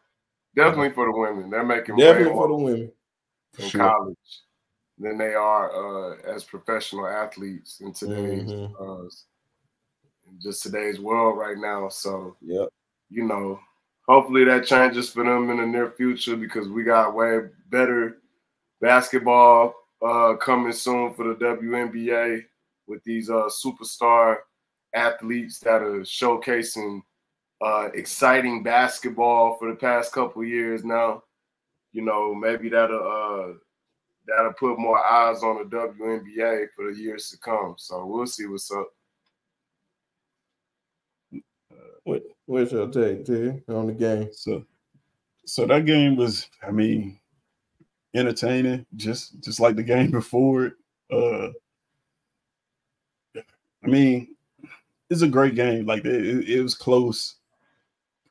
Definitely for the women. They're making definitely for the women in sure. college than they are uh, as professional athletes in today's mm-hmm. uh, in just today's world right now. So, yeah, you know, hopefully that changes for them in the near future because we got way better basketball uh, coming soon for the WNBA with these uh, superstar athletes that are showcasing uh, exciting basketball for the past couple years now. You know, maybe that'll uh, that'll put more eyes on the WNBA for the years to come. So we'll see what's up. What what's your take, T, on the game? So so that game was, I mean, entertaining, just just like the game before it. Uh I mean, it's a great game. Like it, it was close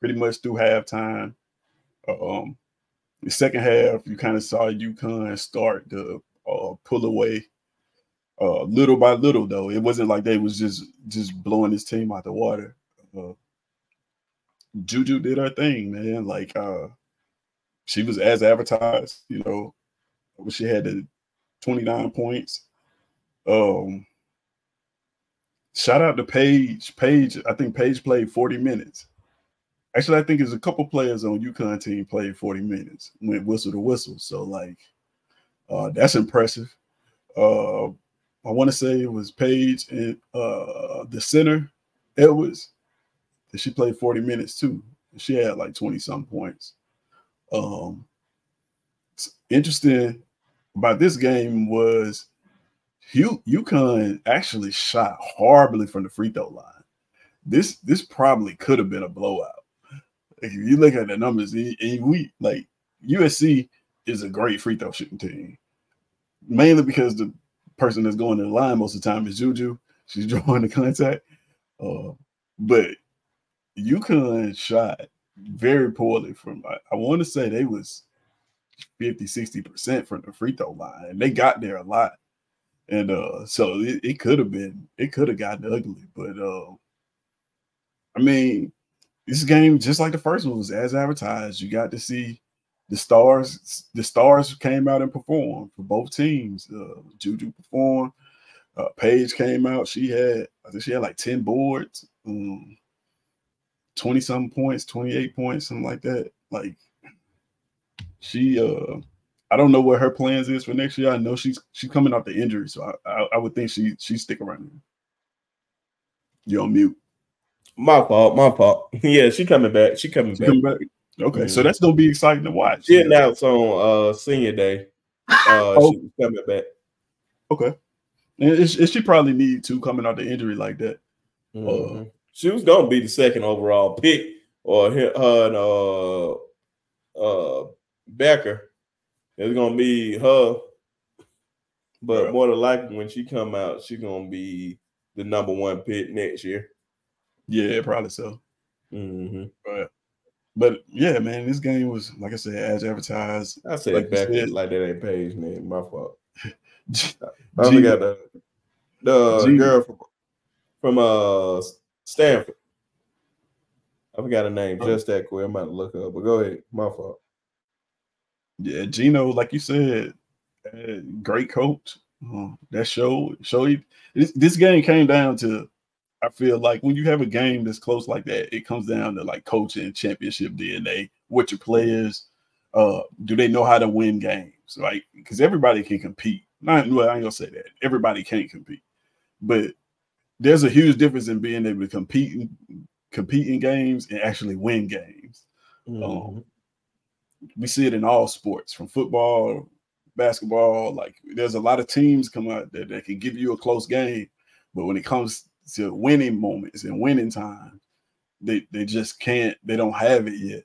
pretty much through halftime. Um, the second half, you kind of saw UConn start to uh, pull away uh, little by little. Though it wasn't like they was just just blowing this team out the water. Uh, Juju did her thing, man. Like uh, she was as advertised. You know, she had the twenty nine points. Um, shout out to Paige. Paige, I think Paige played forty minutes. Actually, I think there's a couple players on UConn team played 40 minutes, went whistle to whistle. So like, uh, that's impressive. Uh, I want to say it was Paige and uh, the center Edwards that she played 40 minutes too. She had like 20 some points. Um, interesting about this game was Hugh, UConn actually shot horribly from the free throw line. This this probably could have been a blowout if you look at the numbers, and we like USC is a great free throw shooting team, mainly because the person that's going to the line most of the time is Juju. She's (laughs) drawing the contact, uh, but UConn shot very poorly from. I, I want to say they was 50, 60 percent from the free throw line, and they got there a lot. And uh, so it, it could have been, it could have gotten ugly, but uh, I mean, this game, just like the first one, was as advertised. You got to see the stars. The stars came out and performed for both teams. Uh, Juju performed. Uh, Paige came out. She had, I think she had like ten boards, um, twenty some points, twenty eight points, something like that. Like she, uh, I don't know what her plans is for next year. I know she's she's coming off the injury, so I, I, I would think she she stick around. You're on mute. My fault. My fault. (laughs) Yeah, she coming back. She coming she back. Coming back. Okay, mm-hmm. so that's gonna be exciting to watch. She announced on uh senior day. Uh, (laughs) oh. she's coming back. Okay, and, she probably need to coming out the injury like that. Uh, mm-hmm. Uh, she was gonna be the second overall pick, or her, and uh uh Becker. It's gonna be her, but more than likely when she come out, she's gonna be the number one pick next year. Yeah, probably so. Mm-hmm. But but yeah, man, this game was like I said, as advertised. I said like back said, like that ain't page name. My fault. (laughs) I G- got the the G- girl from from uh Stanford. I forgot her name. Oh. Just that quick. I might look up. But go ahead. My fault. Yeah, Geno, like you said, uh, great coach. Uh, that show showed this, this game came down to I feel like when you have a game that's close like that, it comes down to like coaching, championship DNA. What your players, uh, do they know how to win games? right? because everybody can compete. Not well, I ain't gonna say that. Everybody can't compete, but there's a huge difference in being able to compete in, compete in games and actually win games. Mm-hmm. Um, we see it in all sports, from football, basketball. Like, there's a lot of teams come out that, that can give you a close game, but when it comes to winning moments and winning time, they they just can't. They don't have it yet.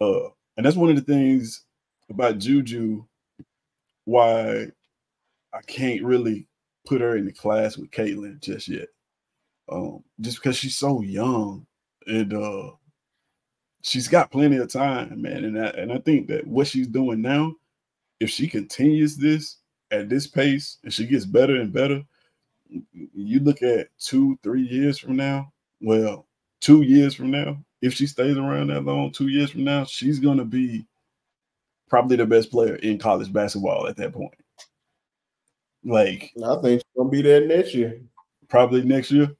Uh, and that's one of the things about Juju. Why I can't really put her in the class with Caitlin just yet. Um, just because she's so young and uh she's got plenty of time, man. And I, and I think that what she's doing now, if she continues this at this pace and she gets better and better, you look at two, three years from now, well, two years from now, if she stays around that long, two years from now, she's going to be probably the best player in college basketball at that point. Like, I think she's going to be there next year. Probably next year.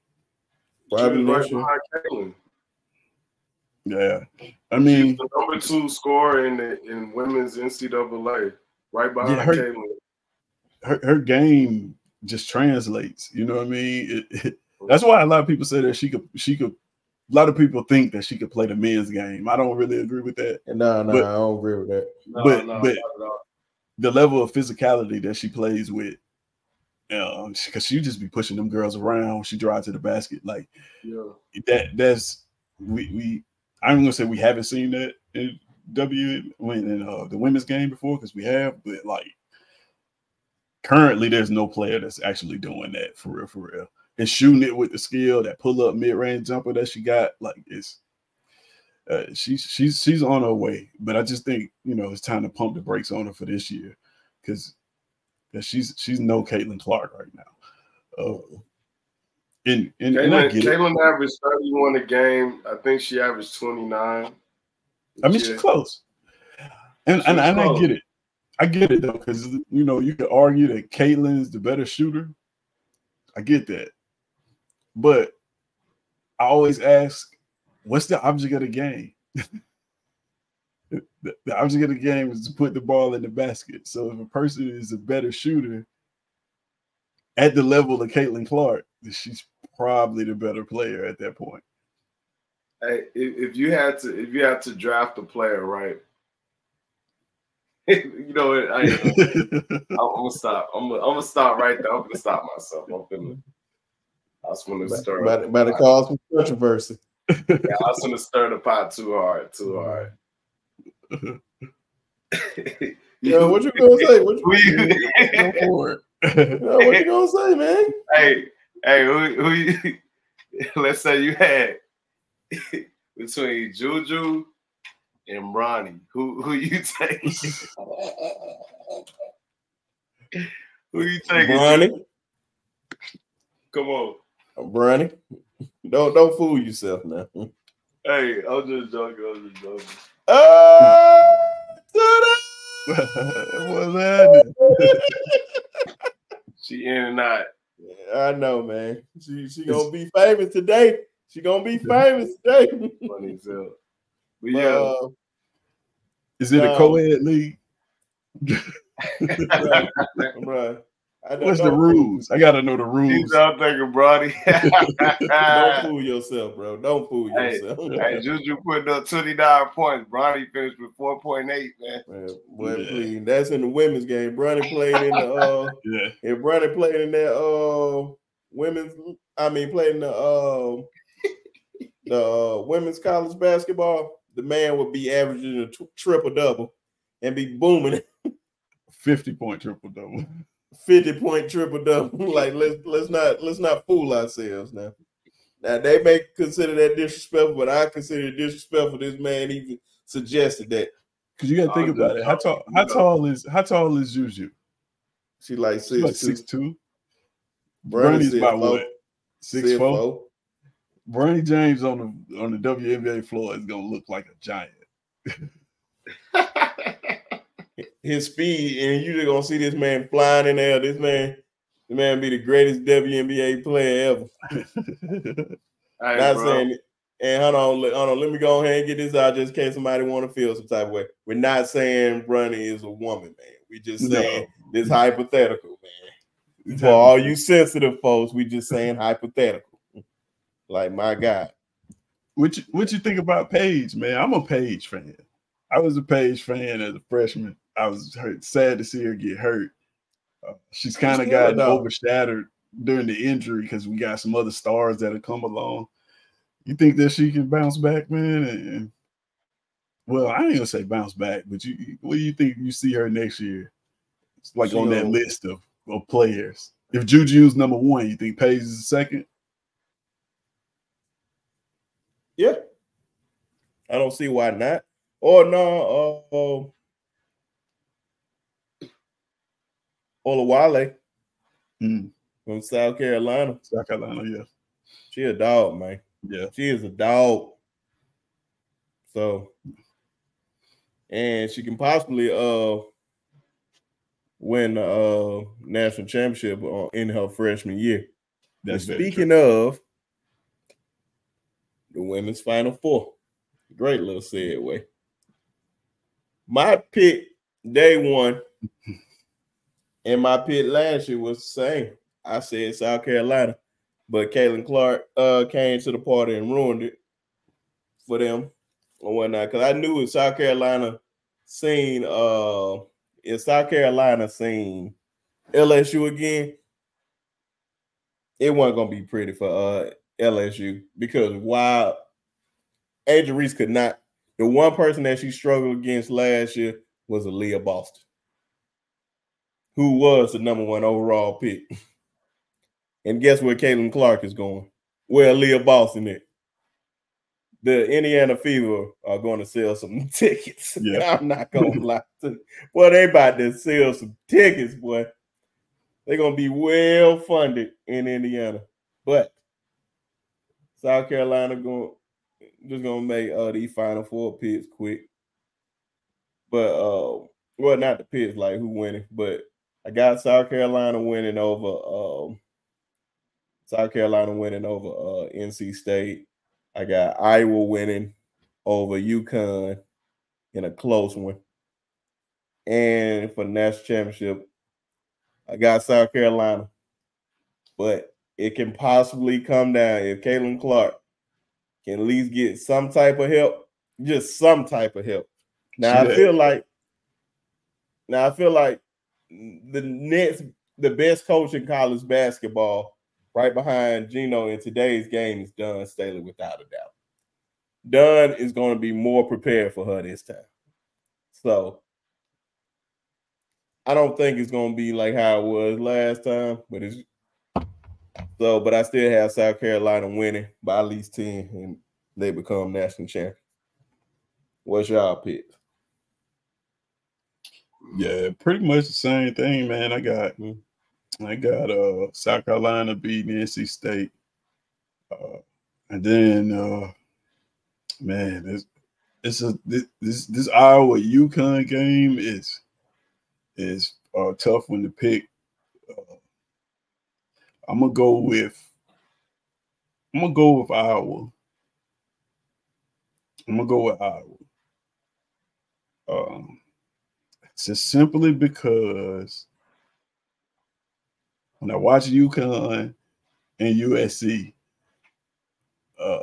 Probably next year. Yeah, I mean, She's the number two scorer in the in women's NCAA, right behind yeah, her, her, her game just translates. You know what I mean? It, (laughs) it, that's why a lot of people say that she could she could. A lot of people think that she could play the men's game. I don't really agree with that. No, no, but, I don't agree with that. No, but no, but the level of physicality that she plays with, because uh, she just be pushing them girls around. She drives to the basket like yeah. that. That's we we. I'm gonna say we haven't seen that in W when in uh, the women's game before because we have, but like currently there's no player that's actually doing that for real, for real. And shooting it with the skill, that pull up mid range jumper that she got, like it's uh, she's she's she's on her way. But I just think you know it's time to pump the brakes on her for this year because she's she's no Caitlin Clark right now. Uh, and and, Caitlin, and I Caitlin averaged 31 a game. I think she averaged 29. I mean, she's close. And, and, and I get it. I get it though, because you know you could argue that Caitlin's the better shooter. I get that, but I always ask, what's the object of the game? (laughs) the, the object of the game is to put the ball in the basket. So if a person is a better shooter at the level of Caitlin Clark, she's probably the better player at that point. Hey, if you had to, if you had to draft a player, right? (laughs) you know what? I, uh, am gonna stop. I'm gonna, I'm gonna stop right there. I'm gonna stop myself. I'm gonna. I was gonna stir. About, about to cause some controversy. yeah, I was gonna stir the pot too hard, too hard. (laughs) Yo, what you gonna say? What you, go for it. Yo, what you gonna say, man? Hey, hey, who, who you, (laughs) let's say you had between Juju and Ronnie. Who who you taking? who you taking? Ronnie. Come on. Ronnie. Don't don't fool yourself now. Hey, I'm just joking. I'm just joking. Uh, What's happening? (laughs) she in and out. Yeah, I know, man. She she gonna be famous today. She gonna be (laughs) famous today. Funny hell. But yeah. Uh, Is it a co-ed league? (laughs) right. What's the rules? I gotta know the rules. He's out thinking, Brody. (laughs) Don't fool yourself, bro. Don't fool yourself. Hey, (laughs) hey Juju putting up 29 points. Bronny finished with 4.8, man. man boy, yeah. please. That's in the women's game. Bronny played in the uh yeah. If Bronny played in that uh women's I mean played in the uh the uh, women's college basketball, the man would be averaging a t- triple double and be booming. (laughs) 50 point triple double. 50 (laughs) point triple double. like let's let's not let's not fool ourselves now. Now they may consider that disrespectful, but I consider it disrespectful. This man even suggested that. Cause you gotta think oh, about it. How tall how tall is how tall is Juju? She like six, like six two. Bronny's about what? Six, six four? four. Bronny James on the on the WNBA floor is gonna look like a giant. (laughs) His speed, and you're just gonna see this man flying in there. This man, the man be the greatest WNBA player ever. (laughs) right, Not bro. saying it. And hold on, hold on, let me go ahead and get this out just in case somebody want to feel some type of way. We're not saying Bronny is a woman, man. We just saying no. this hypothetical, man. For all you sensitive folks, we just saying hypothetical. Like my God. What you, what you think about Paige, man? I'm a Paige fan. I was a Paige fan as a freshman. I was hurt, sad to see her get hurt. Uh, she's kind of got overshadowed during the injury because we got some other stars that have come along. You think that she can bounce back, man? And, and well, I ain't gonna say bounce back, but you what do you think you see her next year? It's like she on that list of, of players. If Juju's number one, you think Paige is second? Yeah. I don't see why not. Or no, uh, Fulwiley mm. from South Carolina. South Carolina, yeah. She a dog, man. Yeah. She is a dog. So, and she can possibly uh win the uh national championship in her freshman year. That's speaking of the women's final four. Great little segue. My pick day one (laughs) and my pick last year was the same. I said South Carolina, but Caitlin Clark uh, came to the party and ruined it for them or whatnot. Because I knew in South Carolina seen uh in South Carolina seen LSU again, it wasn't gonna be pretty for uh LSU because while Angel Reese could not, the one person that she struggled against last year was Aliyah Boston, who was the number one overall pick. (laughs) And guess where Caitlin Clark is going? Where Leah Boston is. The Indiana Fever are going to sell some (laughs) tickets. (laughs) Yeah. I'm not gonna lie to you. Well, they about to sell some tickets, boy. They're gonna be well funded in Indiana. But South Carolina going just gonna make uh these final four picks quick. But uh well not the picks like who winning, but I got South Carolina winning over um South Carolina winning over uh NC State. I got Iowa winning over UConn in a close one. And for the national championship, I got South Carolina. But it can possibly come down if Caitlin Clark can at least get some type of help, just some type of help. Now I feel like now I feel like the next the best coach in college basketball, right behind Geno in today's game, is Dawn Staley without a doubt. Dawn is going to be more prepared for her this time. So I don't think it's going to be like how it was last time, but it's so, but I still have South Carolina winning by at least 10 and they become national champion. What's y'all pick? Yeah, pretty much the same thing, man. I got. I got uh South Carolina beating NC State. Uh and then uh man, it's it's a this this, this Iowa UConn game is is a tough one to pick. I'm gonna go with I'm gonna go with Iowa. I'm gonna go with Iowa. Um, just simply because when I watch UConn and USC, uh,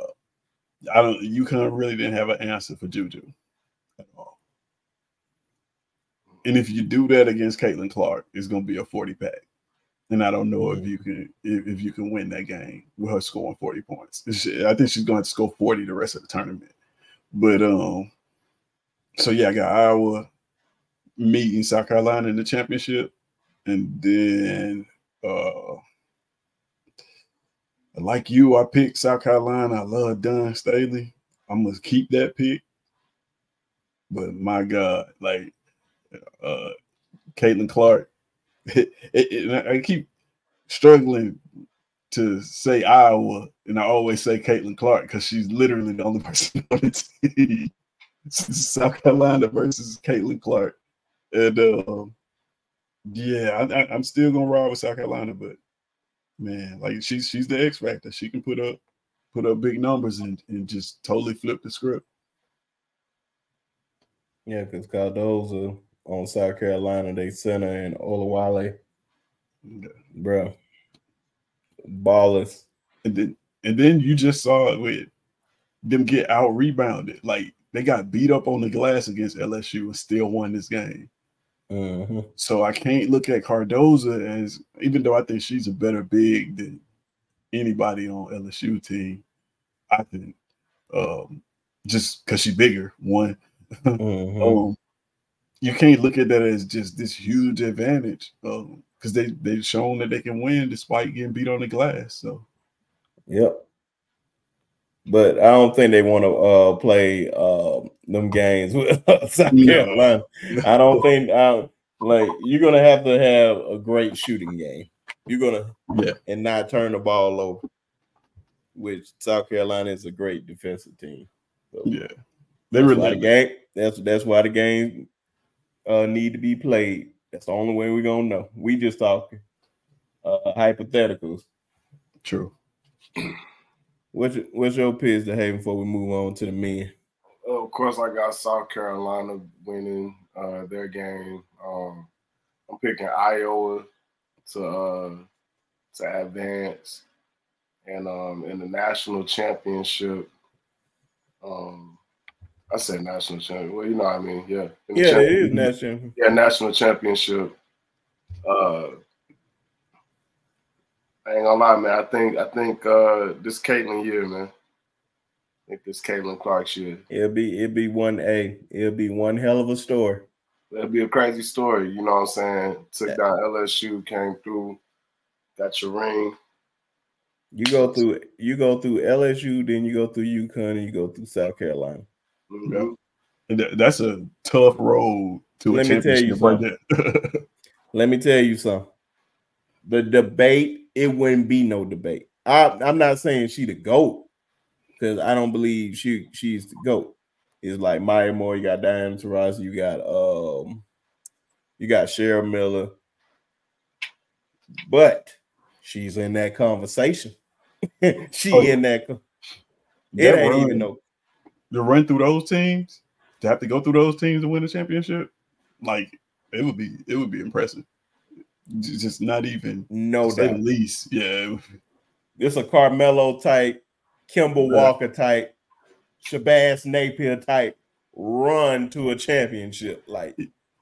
I don't UConn really didn't have an answer for Juju at all. And if you do that against Caitlin Clark, it's gonna be a 40 pack and I don't know mm-hmm. if you can if, if, you can win that game with her scoring 40 points. I think she's going to score 40 the rest of the tournament. But um, so yeah, I got Iowa meeting South Carolina in the championship, and then uh, like you, I picked South Carolina. I love Dawn Staley. I'm gonna keep that pick. But my God, like uh Caitlin Clark, (laughs) it, it, I keep struggling to say Iowa, and I always say Caitlin Clark because she's literally the only (laughs) person on the team. South Carolina versus Caitlin Clark, and um, yeah, I, am still gonna ride with South Carolina, but man, like she's she's the X factor. She can put up put up big numbers and, and just totally flip the script. Yeah, because Cardoso on South Carolina, they center and Olawale, yeah. bro, ballers. And then and then you just saw it with them get out rebounded. Like they got beat up on the glass against LSU and still won this game. Mm-hmm. So I can't look at Cardoso as, even though I think she's a better big than anybody on LSU team. I think um, just because she's bigger, one. (laughs) Mm-hmm. um, you can't look at that as just this huge advantage because um, they they've shown that they can win despite getting beat on the glass. So, yep but I don't think they want to uh, play uh, them games (laughs) with South Carolina. (laughs) I don't think uh, like you're gonna have to have a great shooting game. You're gonna yeah, and not turn the ball over. Which South Carolina is a great defensive team. So yeah, they really the game. That's that's why the game uh, need to be played. That's the only way we're gonna know. We just talking uh, hypotheticals. True. (clears throat) What's your, what's your pick to have before we move on to the men? of course, I got South Carolina winning uh, their game. Um, I'm picking Iowa to uh, to advance, and um, in the national championship, um, I said national champion. Well, you know what I mean. Yeah. Yeah, it is national. Yeah, national championship. Uh, I ain't gonna lie, man. I think I think uh this Caitlin year, man. I think this Caitlin Clark year. It'll be it'll be one A. It'll be one hell of a story. It'll be a crazy story. You know what I'm saying? Took yeah. down LSU, came through, got your ring. You go through you go through LSU, then you go through UConn, and you go through South Carolina. Mm-hmm. That's a tough road to Let a championship right there. (laughs) Let me tell you something. The debate it wouldn't be no debate. I, I'm not saying she the goat because I don't believe she she's the goat. It's like Maya Moore, you got Diana Taurasi, you got um, you got Cheryl Miller, but she's in that conversation. (laughs) she oh, in that. It that ain't run, even no. To run through those teams, to have to go through those teams to win a championship, like it would be, it would be impressive just not even no doubt. least. Yeah. It's a Carmelo type, Kemba yeah. Walker type, Shabazz Napier type run to a championship. Like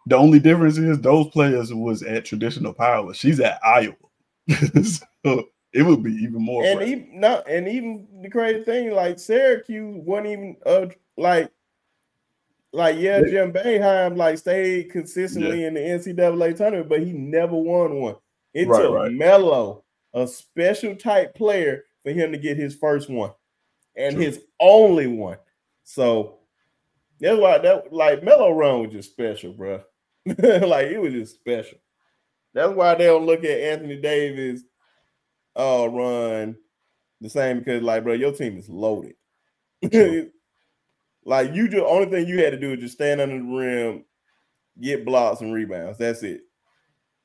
the only difference is those players was at traditional power. She's at Iowa. (laughs) so it would be even more. And even not and even the crazy thing, like Syracuse wasn't even uh like like, yeah, Jim Boeheim like stayed consistently yeah. in the NCAA tournament, but he never won one. It right, took right. Melo, a special type player, for him to get his first one and True. his only one. So that's why that like Melo run was just special, bro. (laughs) like it was just special. That's why they don't look at Anthony Davis uh run the same because like bro, your team is loaded. (laughs) Like you just only thing you had to do is just stand under the rim, get blocks and rebounds. That's it.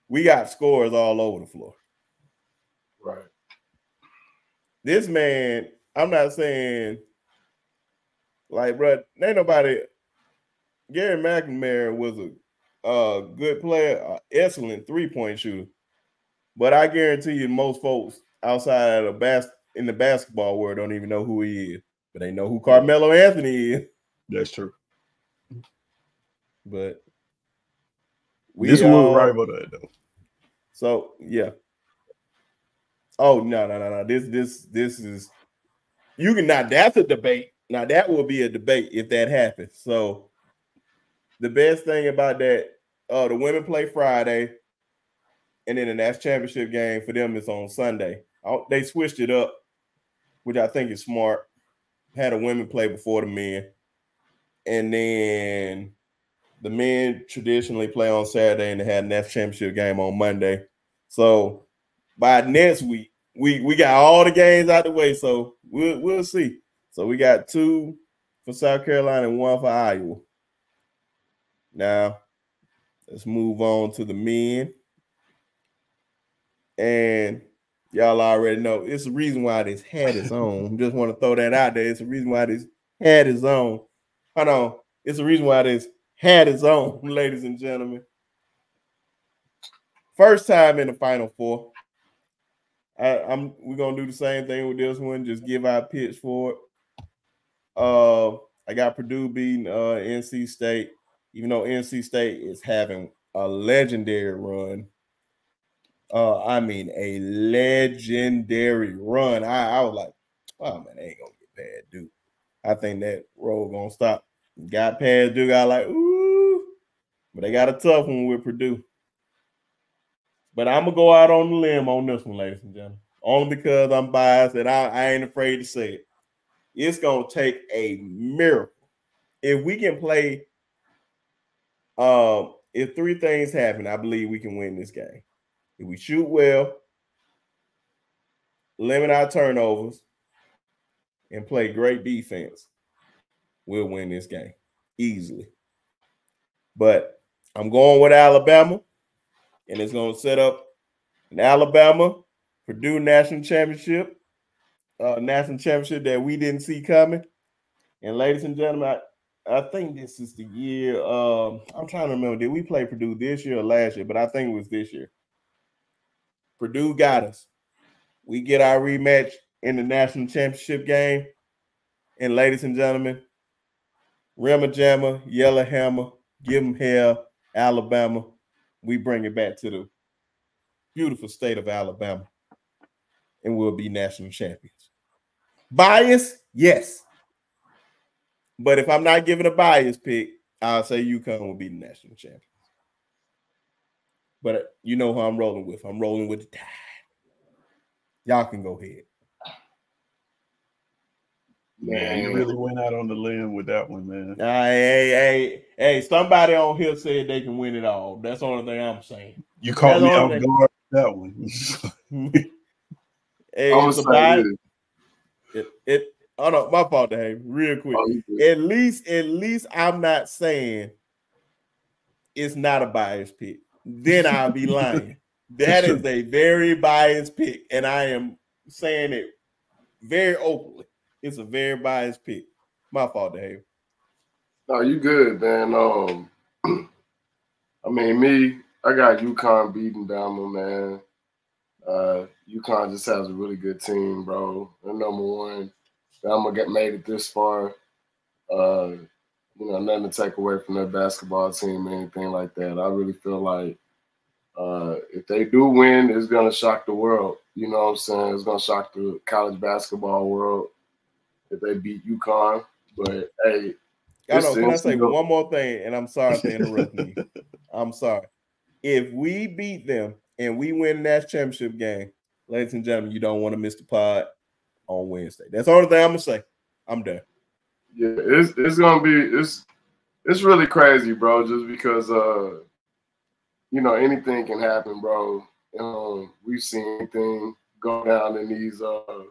We got scores all over the floor. Right. This man, I'm not saying like, bro, ain't nobody. Gerry McNamara was a uh, good player, excellent three point shooter. But I guarantee you, most folks outside of the bas- in the basketball world don't even know who he is but they know who Carmelo Anthony is. That's true. But we this will rival that though. So yeah, Oh no, no, no, no. This this this is you can not that's a debate. Now that will be a debate if that happens. So the best thing about that, uh the women play Friday, and then the national championship game for them is on Sunday. They switched it up, which I think is smart. Had a women play before the men, and then the men traditionally play on Saturday, and they had a national championship game on Monday. So by next week, we we got all the games out the way. So we'll we'll see. So we got two for South Carolina and one for Iowa. Now, let's move on to the men. And y'all already know it's the reason why this had its own. (laughs) Just want to throw that out there. It's the reason why this had its own. Hold on. It's the reason why this had its own, (laughs) ladies and gentlemen. First time in the final four. I, am we're gonna do the same thing with this one. Just give our pitch for it. Uh, I got Purdue beating uh, NC State, even though NC State is having a legendary run. Uh, I mean a legendary run. I, I was like, oh man, they ain't gonna get past Duke. I think that road gonna stop. Got past Duke. I like, ooh, but they got a tough one with Purdue. But I'm gonna go out on the limb on this one, ladies and gentlemen, only because I'm biased and I, I ain't afraid to say it. It's gonna take a miracle if we can play. Um, if three things happen, I believe we can win this game. If we shoot well, limit our turnovers, and play great defense, we'll win this game easily. But I'm going with Alabama and it's going to set up an Alabama Purdue national championship, uh, national championship that we didn't see coming. And ladies and gentlemen, I, I think this is the year. Um, I'm trying to remember. Did we play Purdue this year or last year? But I think it was this year. Purdue got us. We get our rematch in the national championship game. And ladies and gentlemen, Rammer Jammer, Yellow Hammer, give them hell, Alabama we bring it back to the beautiful state of Alabama and we'll be national champions. Bias, yes. But if I'm not giving a bias pick, I'll say UConn will be the national champions. But you know who I'm rolling with. I'm rolling with the tide. Y'all can go ahead. Man, you really went out on the limb with that one, man. Uh, hey, hey, hey, somebody on here said they can win it all. That's the only thing I'm saying. You caught me off guard that one. (laughs) hey, it's about it, it oh no, my fault, hey, real quick. Oh, at least, at least I'm not saying it's not a biased pick. Then I'll be lying. (laughs) that is a very biased pick, and I am saying it very openly. It's a very biased pick. My fault, Dave. No, you good, man. Um, (clears throat) I mean, me, I got UConn beating Bama, man. Uh, UConn just has a really good team, bro. They're number one. Bama get made it this far. Uh, you know, nothing to take away from their basketball team or anything like that. I really feel like uh, if they do win, it's gonna shock the world. You know what I'm saying? It's gonna shock the college basketball world if they beat UConn. But hey, I know. Can I say one more thing? And I'm sorry for interrupting you. (laughs) I'm sorry. If we beat them and we win that championship game, ladies and gentlemen, you don't want to miss the pod on Wednesday. That's the only thing I'm gonna say. I'm done. Yeah, it's it's gonna be it's it's really crazy, bro. Just because uh, you know, anything can happen, bro. Um, we've seen anything go down in these uh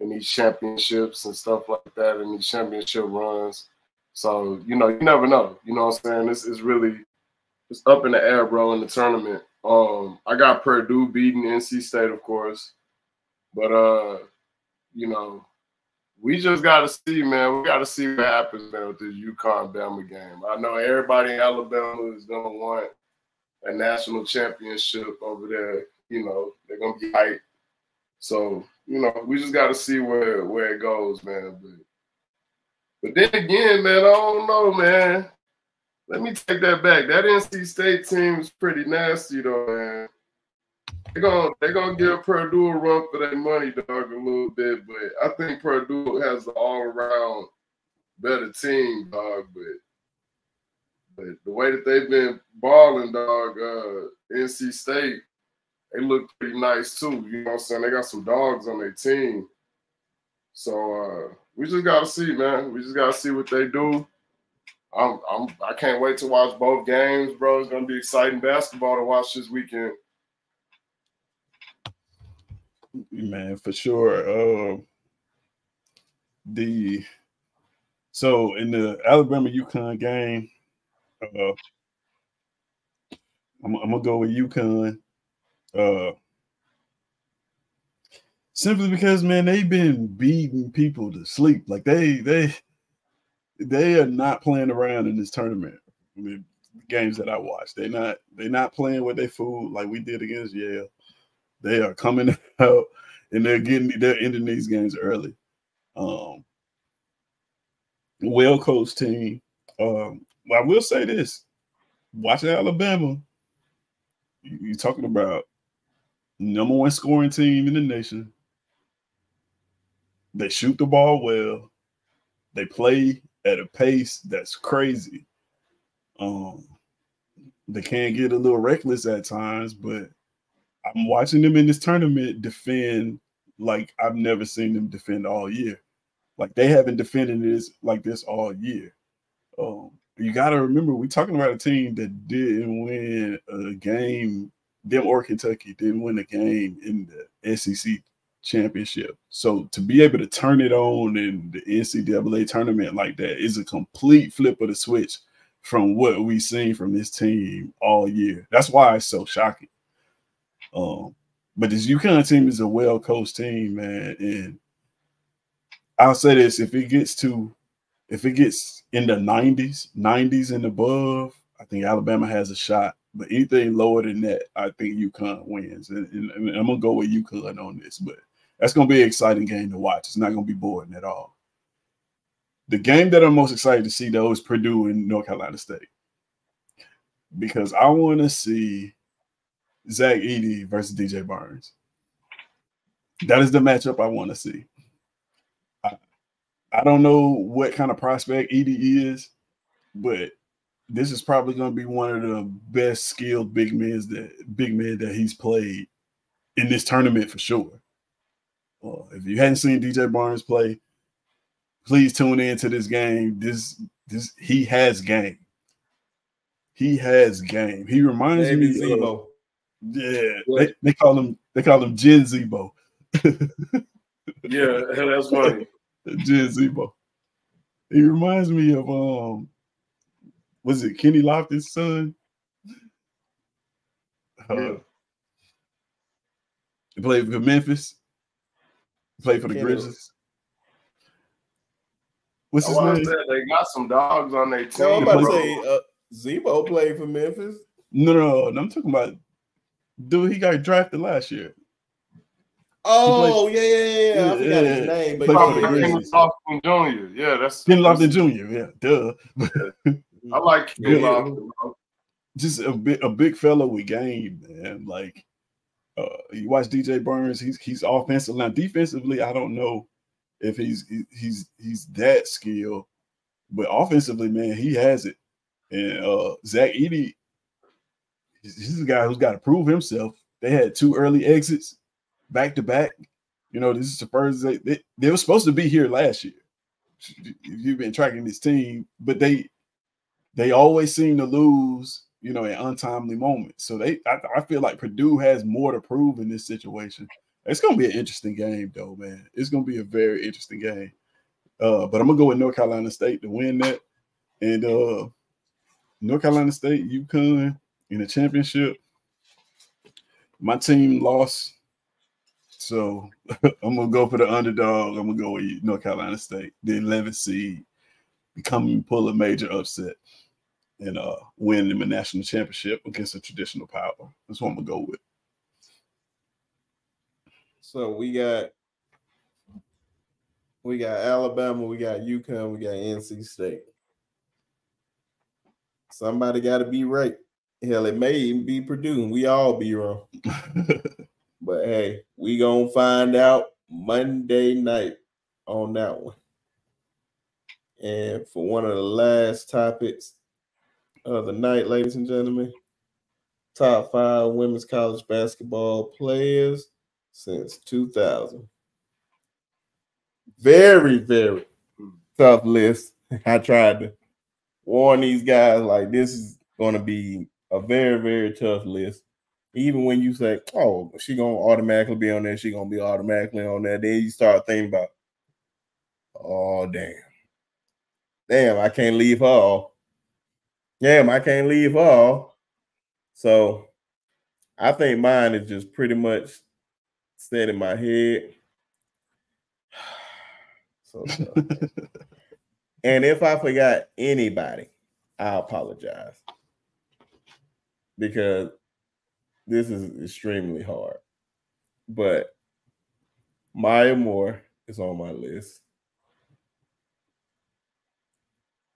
in these championships and stuff like that, in these championship runs. So, you know, you never know. You know what I'm saying? This is really it's up in the air, bro, in the tournament. Um, I got Purdue beating NC State, of course. But uh, you know, we just gotta see, man. We gotta see what happens, man, with this UConn Bama game. I know everybody in Alabama is gonna want a national championship over there. You know, they're gonna be hyped. So you know, we just got to see where where it goes, man. But but then again, man, I don't know, man. Let me take that back. That NC State team is pretty nasty, though, man. They're gonna they're gonna give Purdue a run for their money, dog, a little bit. But I think Purdue has an all around better team, dog. But but the way that they've been balling, dog, uh, NC State, they look pretty nice too. You know what I'm saying? They got some dogs on their team. So uh, we just gotta see, man. We just gotta see what they do. I'm, I'm I can't wait to watch both games, bro. It's gonna be exciting basketball to watch this weekend. Man, for sure. Uh, the so in the Alabama UConn game, uh, I'm, I'm, gonna go with UConn. Uh, simply because man, they've been beating people to sleep. Like they they they are not playing around in this tournament. I mean, games that I watch, they're not they're not playing with their food like we did against Yale. They are coming (laughs) out and they're getting they're ending these games early. Um, well coached team. Um, I will say this: watching Alabama, you're talking about number one scoring team in the nation. They shoot the ball well. They play at a pace that's crazy. Um, they can get a little reckless at times, but I'm watching them in this tournament defend like I've never seen them defend all year. Like they haven't defended this like this all year. Um, you got to remember, we're talking about a team that didn't win a game. Them or Kentucky didn't win a game in the SEC championship. So to be able to turn it on in the NCAA tournament like that is a complete flip of the switch from what we've seen from this team all year. That's why it's so shocking. Um, but this UConn team is a well coached team, man. And I'll say this: if it gets to, if it gets in the 90s, 90s and above, I think Alabama has a shot. But anything lower than that, I think UConn wins. And, and, and I'm gonna go with UConn on this, but that's gonna be an exciting game to watch. It's not gonna be boring at all. The game that I'm most excited to see though is Purdue and North Carolina State. Because I want to see Zach Edey versus DJ Burns. That is the matchup I want to see. I, I don't know what kind of prospect Edey is, but this is probably going to be one of the best skilled big men that big men that he's played in this tournament for sure. Uh, if you hadn't seen DJ Burns play, please tune into this game. This this he has game. He has game. He reminds me Zebo. of yeah, they, they call him they call him Gen Zebo. (laughs) yeah, that's funny. Gen Zebo. He reminds me of um was it Kenny Lofton's son? Uh, yeah. He played for Memphis. He played for the Grizzlies. What's his name? they got some dogs on their team. I'm about to say uh, Zebo played for Memphis. No, no, no, I'm talking about Dude, he got drafted last year. Oh yeah, yeah, yeah, yeah. I forgot yeah, his name, but Ken Lofton Jr. Yeah, that's Ken Lofton Jr. Yeah, duh. (laughs) I like Ken Lofton. Just a bit a big fellow with game, man. Like uh, you watch DJ Burns, he's he's offensive. Now defensively, I don't know if he's he's he's that skilled, but offensively, man, he has it. And uh Zach Edey, he's a guy who's got to prove himself. They had two early exits back to back. You know, this is the first they, they, they were supposed to be here last year. If You've been tracking this team, but they they always seem to lose, you know, in untimely moments. So they I, I feel like Purdue has more to prove in this situation. It's gonna be an interesting game, though, man. It's gonna be a very interesting game. Uh, but I'm gonna go with North Carolina State to win that. And uh North Carolina State, UConn, in the championship. My team lost, so (laughs) I'm gonna go for the underdog. I'm gonna go with North Carolina State, the 11th seed, become pull a major upset and uh win them a national championship against a traditional power. That's what I'm gonna go with. So we got we got Alabama, we got UConn, we got NC State. Somebody got to be right. Hell, it may even be Purdue. We all be wrong. (laughs) But hey, we gonna find out Monday night on that one. And for one of the last topics of the night, ladies and gentlemen, top five women's college basketball players since 2000. Very, very tough list. (laughs) I tried to warn these guys like this is going to be a very, very tough list. Even when you say, "Oh, she gonna automatically be on there," she gonna be automatically on there. Then you start thinking about, "Oh, damn, damn, I can't leave her off. Damn, I can't leave her off." So, I think mine is just pretty much set in my head. (sighs) so, (laughs) and if I forgot anybody, I apologize because this is extremely hard. But Maya Moore is on my list.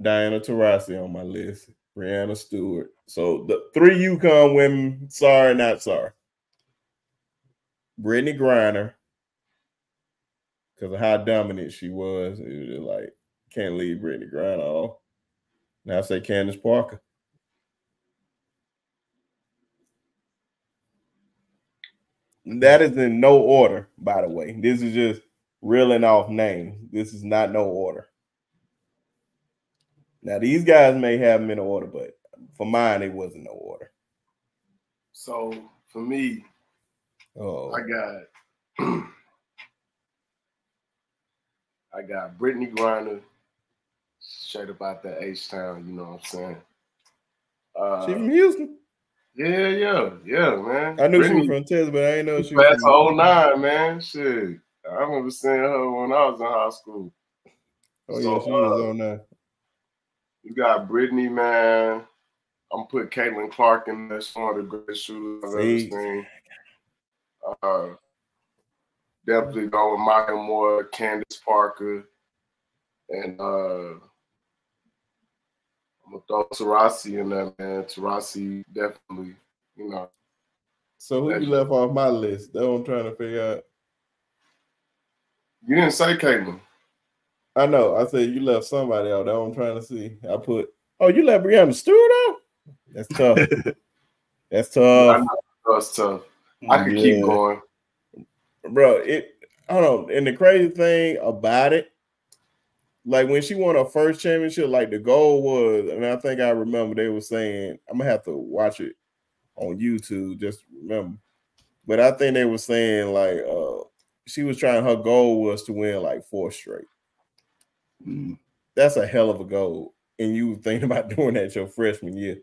Diana Taurasi on my list. Breanna Stewart. So the three UConn women, sorry, not sorry. Brittney Griner, because of how dominant she was, it was like can't leave Brittney Griner off. Now I say Candace Parker. That is in no order, by the way. This is just reeling off names. This is not no order. Now these guys may have them in order, but for mine, it wasn't no order. So for me, oh, I got (clears throat) I got Brittney Griner straight about that H Town, you know what I'm saying? Uh, she from Houston. Yeah, yeah, yeah, man. I knew Brittney, she was from Texas, but I didn't know she was that's from 09, man. Shit. I remember seeing her when I was in high school. Oh, so, yeah, she was uh, on that. You got Brittney, man. I'm put Caitlin Clark in there. She's one of the greatest shooters I've ever seen. Uh, definitely go with Maya Moore, Candace Parker, and uh, gonna throw Taurasi in there, man. Taurasi definitely, you know. So who you left off my list? That's what I'm trying to figure out. You didn't say Caitlin. I know. I said you left somebody out. That's what I'm trying to see. I put. Oh, you left Breanna Stewart out. That's tough. That's tough. That's tough. I could yeah. keep going, bro. It. I don't know. And the crazy thing about it, like when she won her first championship, like the goal was, and I think I remember they were saying, I'm gonna have to watch it on YouTube just to remember. But I think they were saying like uh she was trying her goal was to win like four straight. Mm. That's a hell of a goal. And you thinking (laughs) about doing that your freshman year.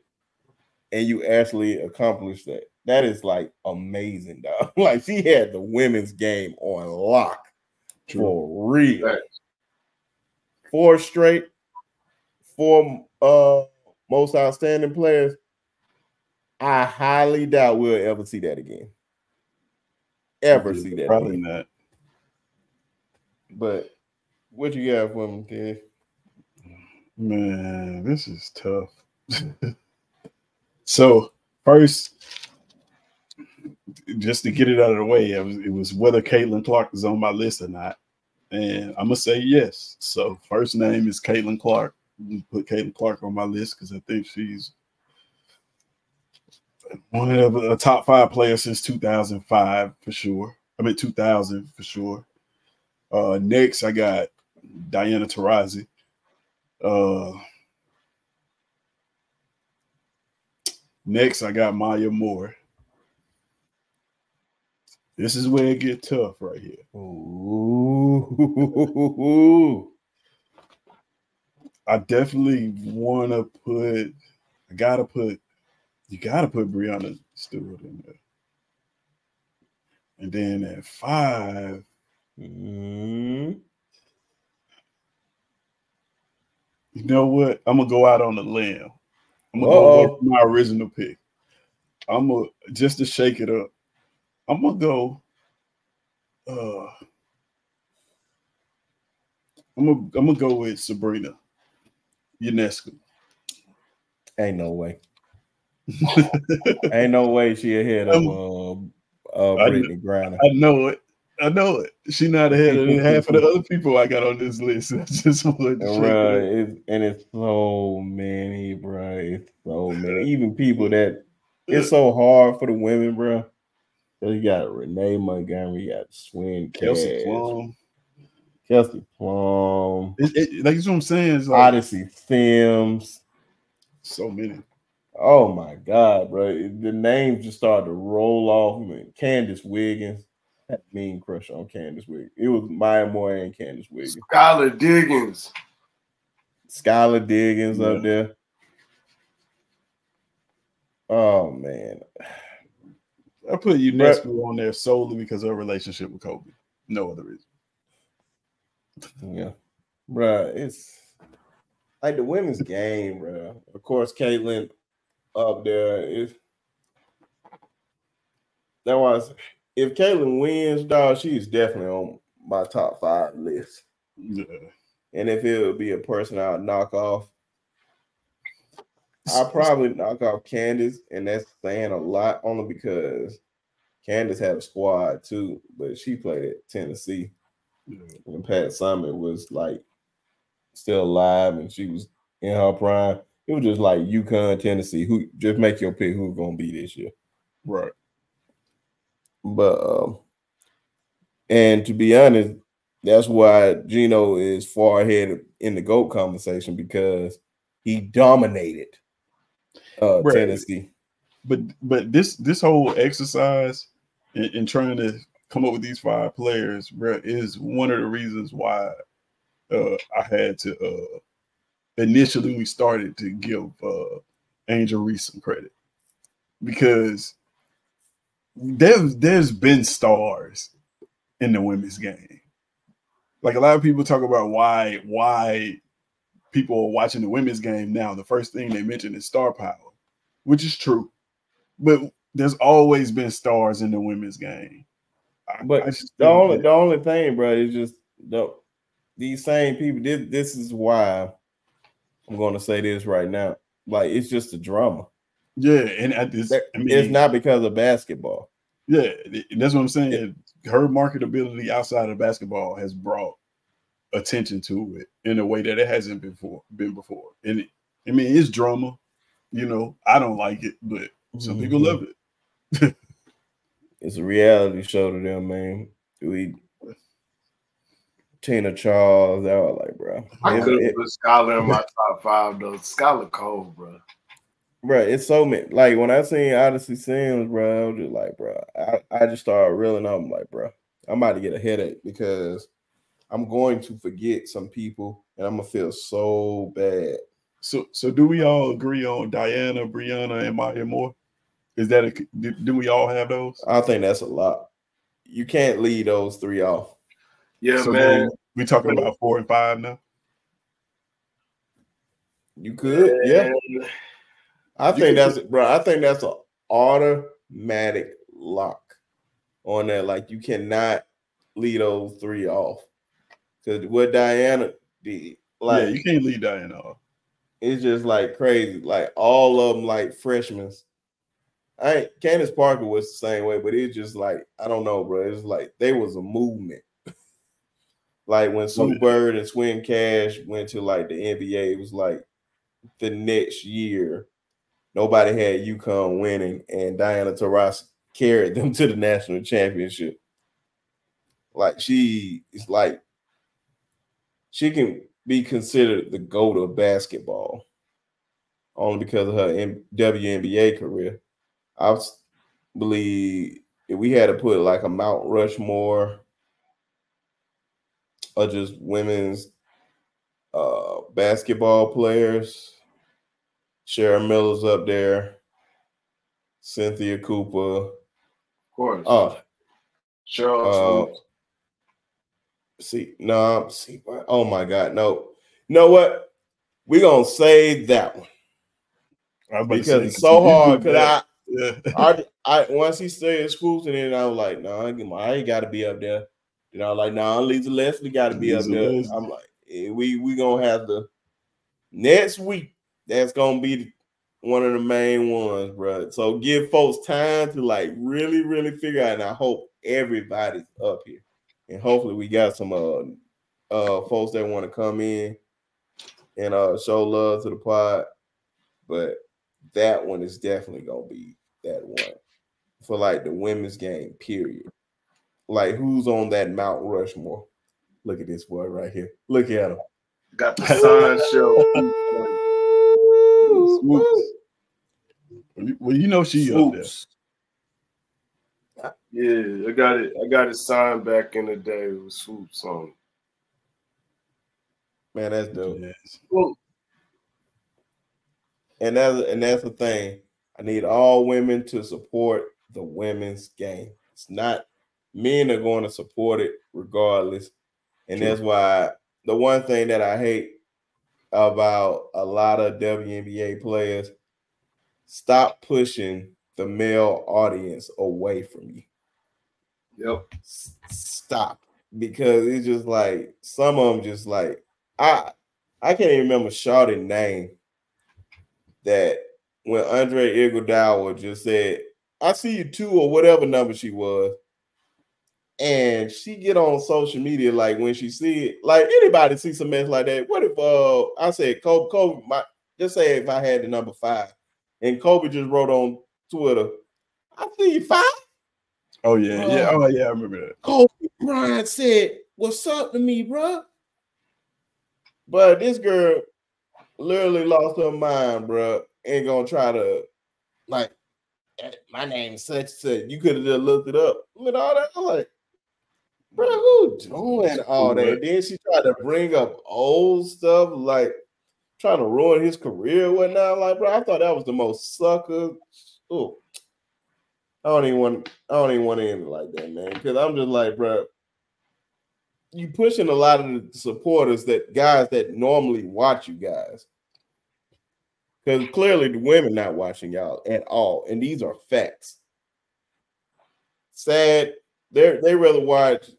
And you actually accomplished that. That is like amazing, (laughs) dog. like she had the women's game on lock True. for real. Right. Four straight, four uh most outstanding players. I highly doubt we'll ever see that again. Ever see that? Probably again. not. But what you got for me, kid? Man, this is tough. (laughs) so first, just to get it out of the way, it was, it was whether Caitlin Clark is on my list or not, and I'm gonna say yes. So first name is Caitlin Clark. Put Caitlin Clark on my list because I think she's one of the top five players since 2005 for sure. I mean 2000 for sure. Uh, next, I got Diana Taurasi. Uh, next, I got Maya Moore. This is where it get tough right here. Ooh. I definitely want to put. I gotta put. You gotta put Breanna Stewart in there. And then at 5 mm-hmm. You know what? I'm gonna go out on a limb. I'm gonna Uh-oh. go with my original pick. I'm gonna just to shake it up. I'm gonna go. Uh, I'm gonna I'm gonna go with Sabrina Ionescu. Ain't no way. Ain't no way she ahead of uh, uh, Brittney Griner. I know it. I know it. She not ahead of half of the (laughs) other people I got on this list. (laughs) I just want to right. It's, and it's so many, bro. It's so many. Even people that it's so hard for the women, bro. You got Renee Montgomery, you got Swin Kelsey Plum. Kelsey Plum. It, it, like, what I'm saying. It's like, Odyssey Sims. So many. Oh my God, bro. The names just started to roll off. I mean, Candice Wiggins. That mean crush on Candice Wiggins. It was Maya Moore and Candice Wiggins. Skylar Diggins. Skylar Diggins yeah. up there. Oh man. I put Ionescu on there solely because of her relationship with Kobe. No other reason. Yeah. Bruh, it's like the women's game, bro. Of course, Caitlin up there is that was if Caitlin wins, dog, she's definitely on my top five list. Yeah. And if it would be a person I would knock off, I'll probably knock off Candice, and that's saying a lot only because Candice had a squad too, but she played at Tennessee. And Pat Summitt was like still alive and she was in her prime. It was just like UConn, Tennessee. Who just make your pick who's gonna be this year. Right. But um, and to be honest, that's why Geno is far ahead in the GOAT conversation because he dominated uh, right. Tennessee. But but this this whole exercise in, in, trying to come up with these five players, bro, is one of the reasons why uh, I had to uh, initially we started to give uh, Angel Reese some credit because there's there's been stars in the women's game. Like a lot of people talk about why why people are watching the women's game now. The first thing they mention is star power, which is true, but there's always been stars in the women's game. But I the only that. the only thing, bro, is just the these same people. This this is why I'm going to say this right now. Like it's just a drama. Yeah, and at this, I mean, it's not because of basketball. Yeah, that's what I'm saying. Yeah. Her marketability outside of basketball has brought attention to it in a way that it hasn't before been before. And it, I mean, it's drama. You know, I don't like it, but some mm-hmm. people love it. (laughs) it's a reality show to them, man. We Tina Charles, they were like, bro. I could have put Skylar in my top five though. Skylar Cole, bro. Bro, it's so many. Like when I seen Odyssey Sims, bro, I was just like, bro, I, I just started reeling up. I'm like, bro, I'm about to get a headache because I'm going to forget some people and I'm gonna feel so bad. So, so do we all agree on Diana, Breanna, and Maya Moore? Is that a do, do we all have those? I think that's a lot. You can't leave those three off. Yeah, so man. We talking about four and five now. You could, yeah. I think that's bro. I think that's an automatic lock on that. Like you cannot leave those three off. Cause what Diana did, like yeah, you can't leave Diana off. It's just like crazy. Like all of them, like freshmen. I ain't Candace Parker was the same way, but it's just like I don't know, bro. It's like there was a movement. (laughs) Like when Sue Bird and Swin Cash went to like the NBA, it was like the next year, nobody had UConn winning, and Diana Taurasi carried them (laughs) to the national championship. Like she is like she can be considered the goat of basketball only because of her WNBA career. I believe if we had to put like a Mount Rushmore are just women's uh, basketball players. Sharon Miller's up there. Cynthia Cooper. Of course. Uh, Cheryl. Uh, see, no, see, oh my God, no. You know what? We're gonna save that one because say, it's so hard. Because I, yeah. I, (laughs) I, once he said schools, and then I was like, no, I ain't got to be up there. You know, like now nah, Lisa Leslie got to be Lisa up there. Leslie. I'm like, eh, we we gonna have the next week. That's gonna be one of the main ones, bro. So give folks time to like really, really figure out. And I hope everybody's up here, and hopefully we got some uh uh folks that want to come in and uh show love to the pod. But that one is definitely gonna be that one for like the women's game. Period. Like who's on that Mount Rushmore? Look at this boy right here. Look at him. Got the sign show. Well, you know she Swoopes. up there. Yeah, I got it. I got it signed back in the day with Swoopes on. Man, that's dope. Yes. And that's and that's the thing. I need all women to support the women's game. It's not men are going to support it regardless. And that's why the one thing that I hate about a lot of WNBA players stop pushing the male audience away from you. Yep. Stop. Because it's just like some of them just like I I can't even remember Shawty's name that when Andre Iguodala just said, I see you two or whatever number she was, and she get on social media like when she see it, like anybody see some mess like that. What if uh I said Kobe Kobe my just say if I had the number five and Kobe just wrote on Twitter, I see you five. Oh yeah, uh, yeah, oh yeah, I remember that. Kobe Bryant said, What's up to me, bro? But this girl literally lost her mind, bro. Ain't gonna try to like eh, my name is such such. You could have just looked it up. With all that, I'm like, bro, who doing all that? Then she tried to bring up old stuff, like trying to ruin his career, or whatnot. Like, bro, I thought that was the most sucker. Oh, I don't even want. I don't even want to end it like that, man. Because I'm just like, bro, you pushing a lot of the supporters that guys that normally watch you guys. Because clearly the women not watching y'all at all, and these are facts. Sad. They they rather watch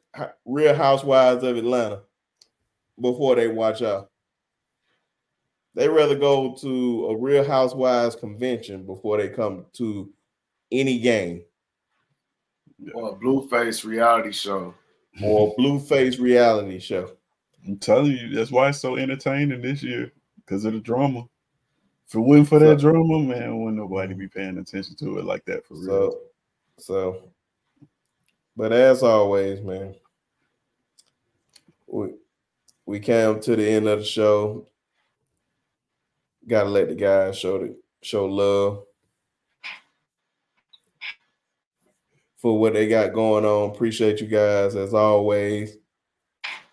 Real Housewives of Atlanta before they watch y'all. They rather go to a Real Housewives convention before they come to any game. Or a Blueface reality show. Or a Blueface reality show. I'm telling you, that's why it's so entertaining this year because of the drama. If it wasn't for that so, drama, man, wouldn't nobody be paying attention to it like that for real. So, so but as always, man, we we came to the end of the show. Gotta let the guys show the show love for what they got going on. Appreciate you guys as always.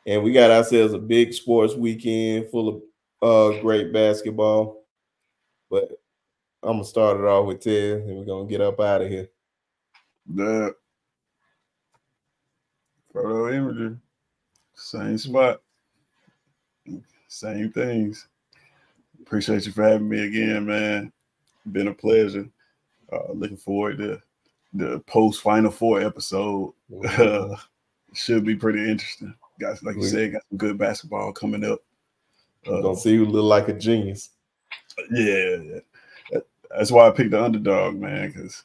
And we got ourselves a big sports weekend full of uh great basketball. But I'm gonna start it off with Ted and we're gonna get up out of here. Yeah. photo imagery, same spot, same things. Appreciate you for having me again, man. Been a pleasure. Uh, looking forward to the post Final Four episode. Uh, should be pretty interesting. Guys, like you said, got some good basketball coming up. Uh, gonna see you look like a genius. Yeah, yeah. that's why I picked the underdog, man, because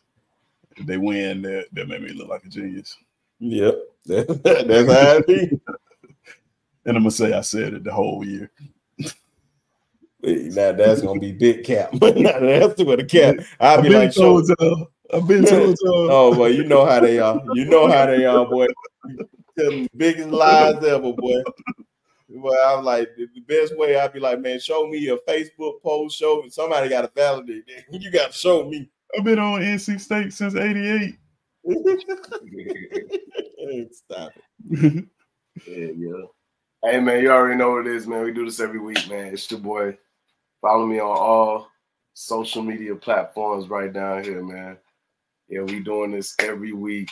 if they win, that that made me look like a genius. Yep, (laughs) that's how it be. (laughs) and I'm gonna say I said it the whole year. Now that's gonna be big cap. But (laughs) that's with a cap. I'll be like, so, I've been told. oh boy, you know how they are. You know how they are, boy. The biggest lies ever, boy. Well, I'm like the best way. I'd be like, man, show me a Facebook post. Show me somebody got to validate that. You got to show me. I've been on NC State since '88. Stop it. (laughs) yeah, yeah. Hey man, you already know what it is, man. We do this every week, man. It's your boy. Follow me on all social media platforms right down here, man. Yeah, we doing this every week,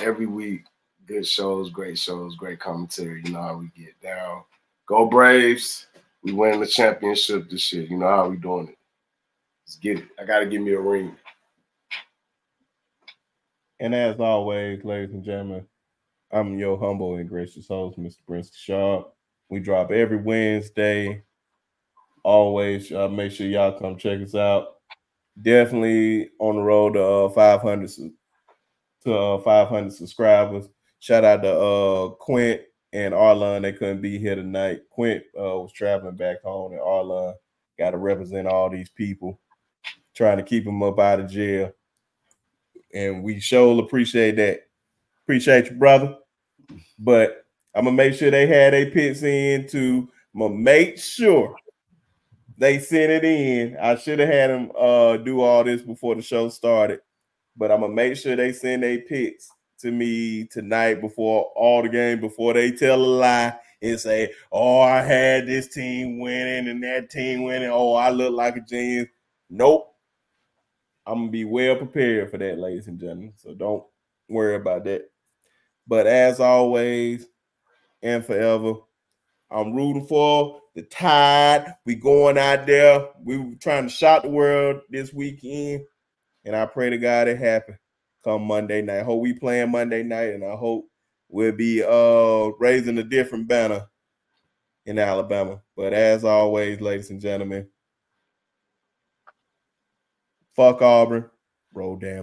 every week. Good shows, great shows, great commentary. You know how we get down. Go Braves. We win the championship this year. You know how we doing it. Let's get it. I gotta give me a ring. And as always, ladies and gentlemen, I'm your humble and gracious host, Mr. Prince Sharpe. We drop every Wednesday. Always uh, make sure y'all come check us out. Definitely on the road to uh, 500 to uh, 500 subscribers. Shout out to uh, Quint and Arlon. They couldn't be here tonight. Quint uh, was traveling back home, and Arlon got to represent all these people, trying to keep them up out of jail. And we sure appreciate that. Appreciate you, brother. But I'm gonna make sure they had their pits in to I'm gonna make sure they sent it in. I should have had them uh, do all this before the show started, but I'm gonna make sure they send their picks to me tonight before all the game, before they tell a lie and say, "Oh, I had this team winning and that team winning." Oh, I look like a genius. Nope. I'm gonna be well prepared for that, ladies and gentlemen. So don't worry about that. But as always and forever, I'm rooting for the Tide. We going out there. We trying to shock the world this weekend, and I pray to God it happen come Monday night. I hope we playing Monday night, and I hope we'll be uh raising a different banner in Alabama. But as always, ladies and gentlemen, fuck Auburn, roll damn.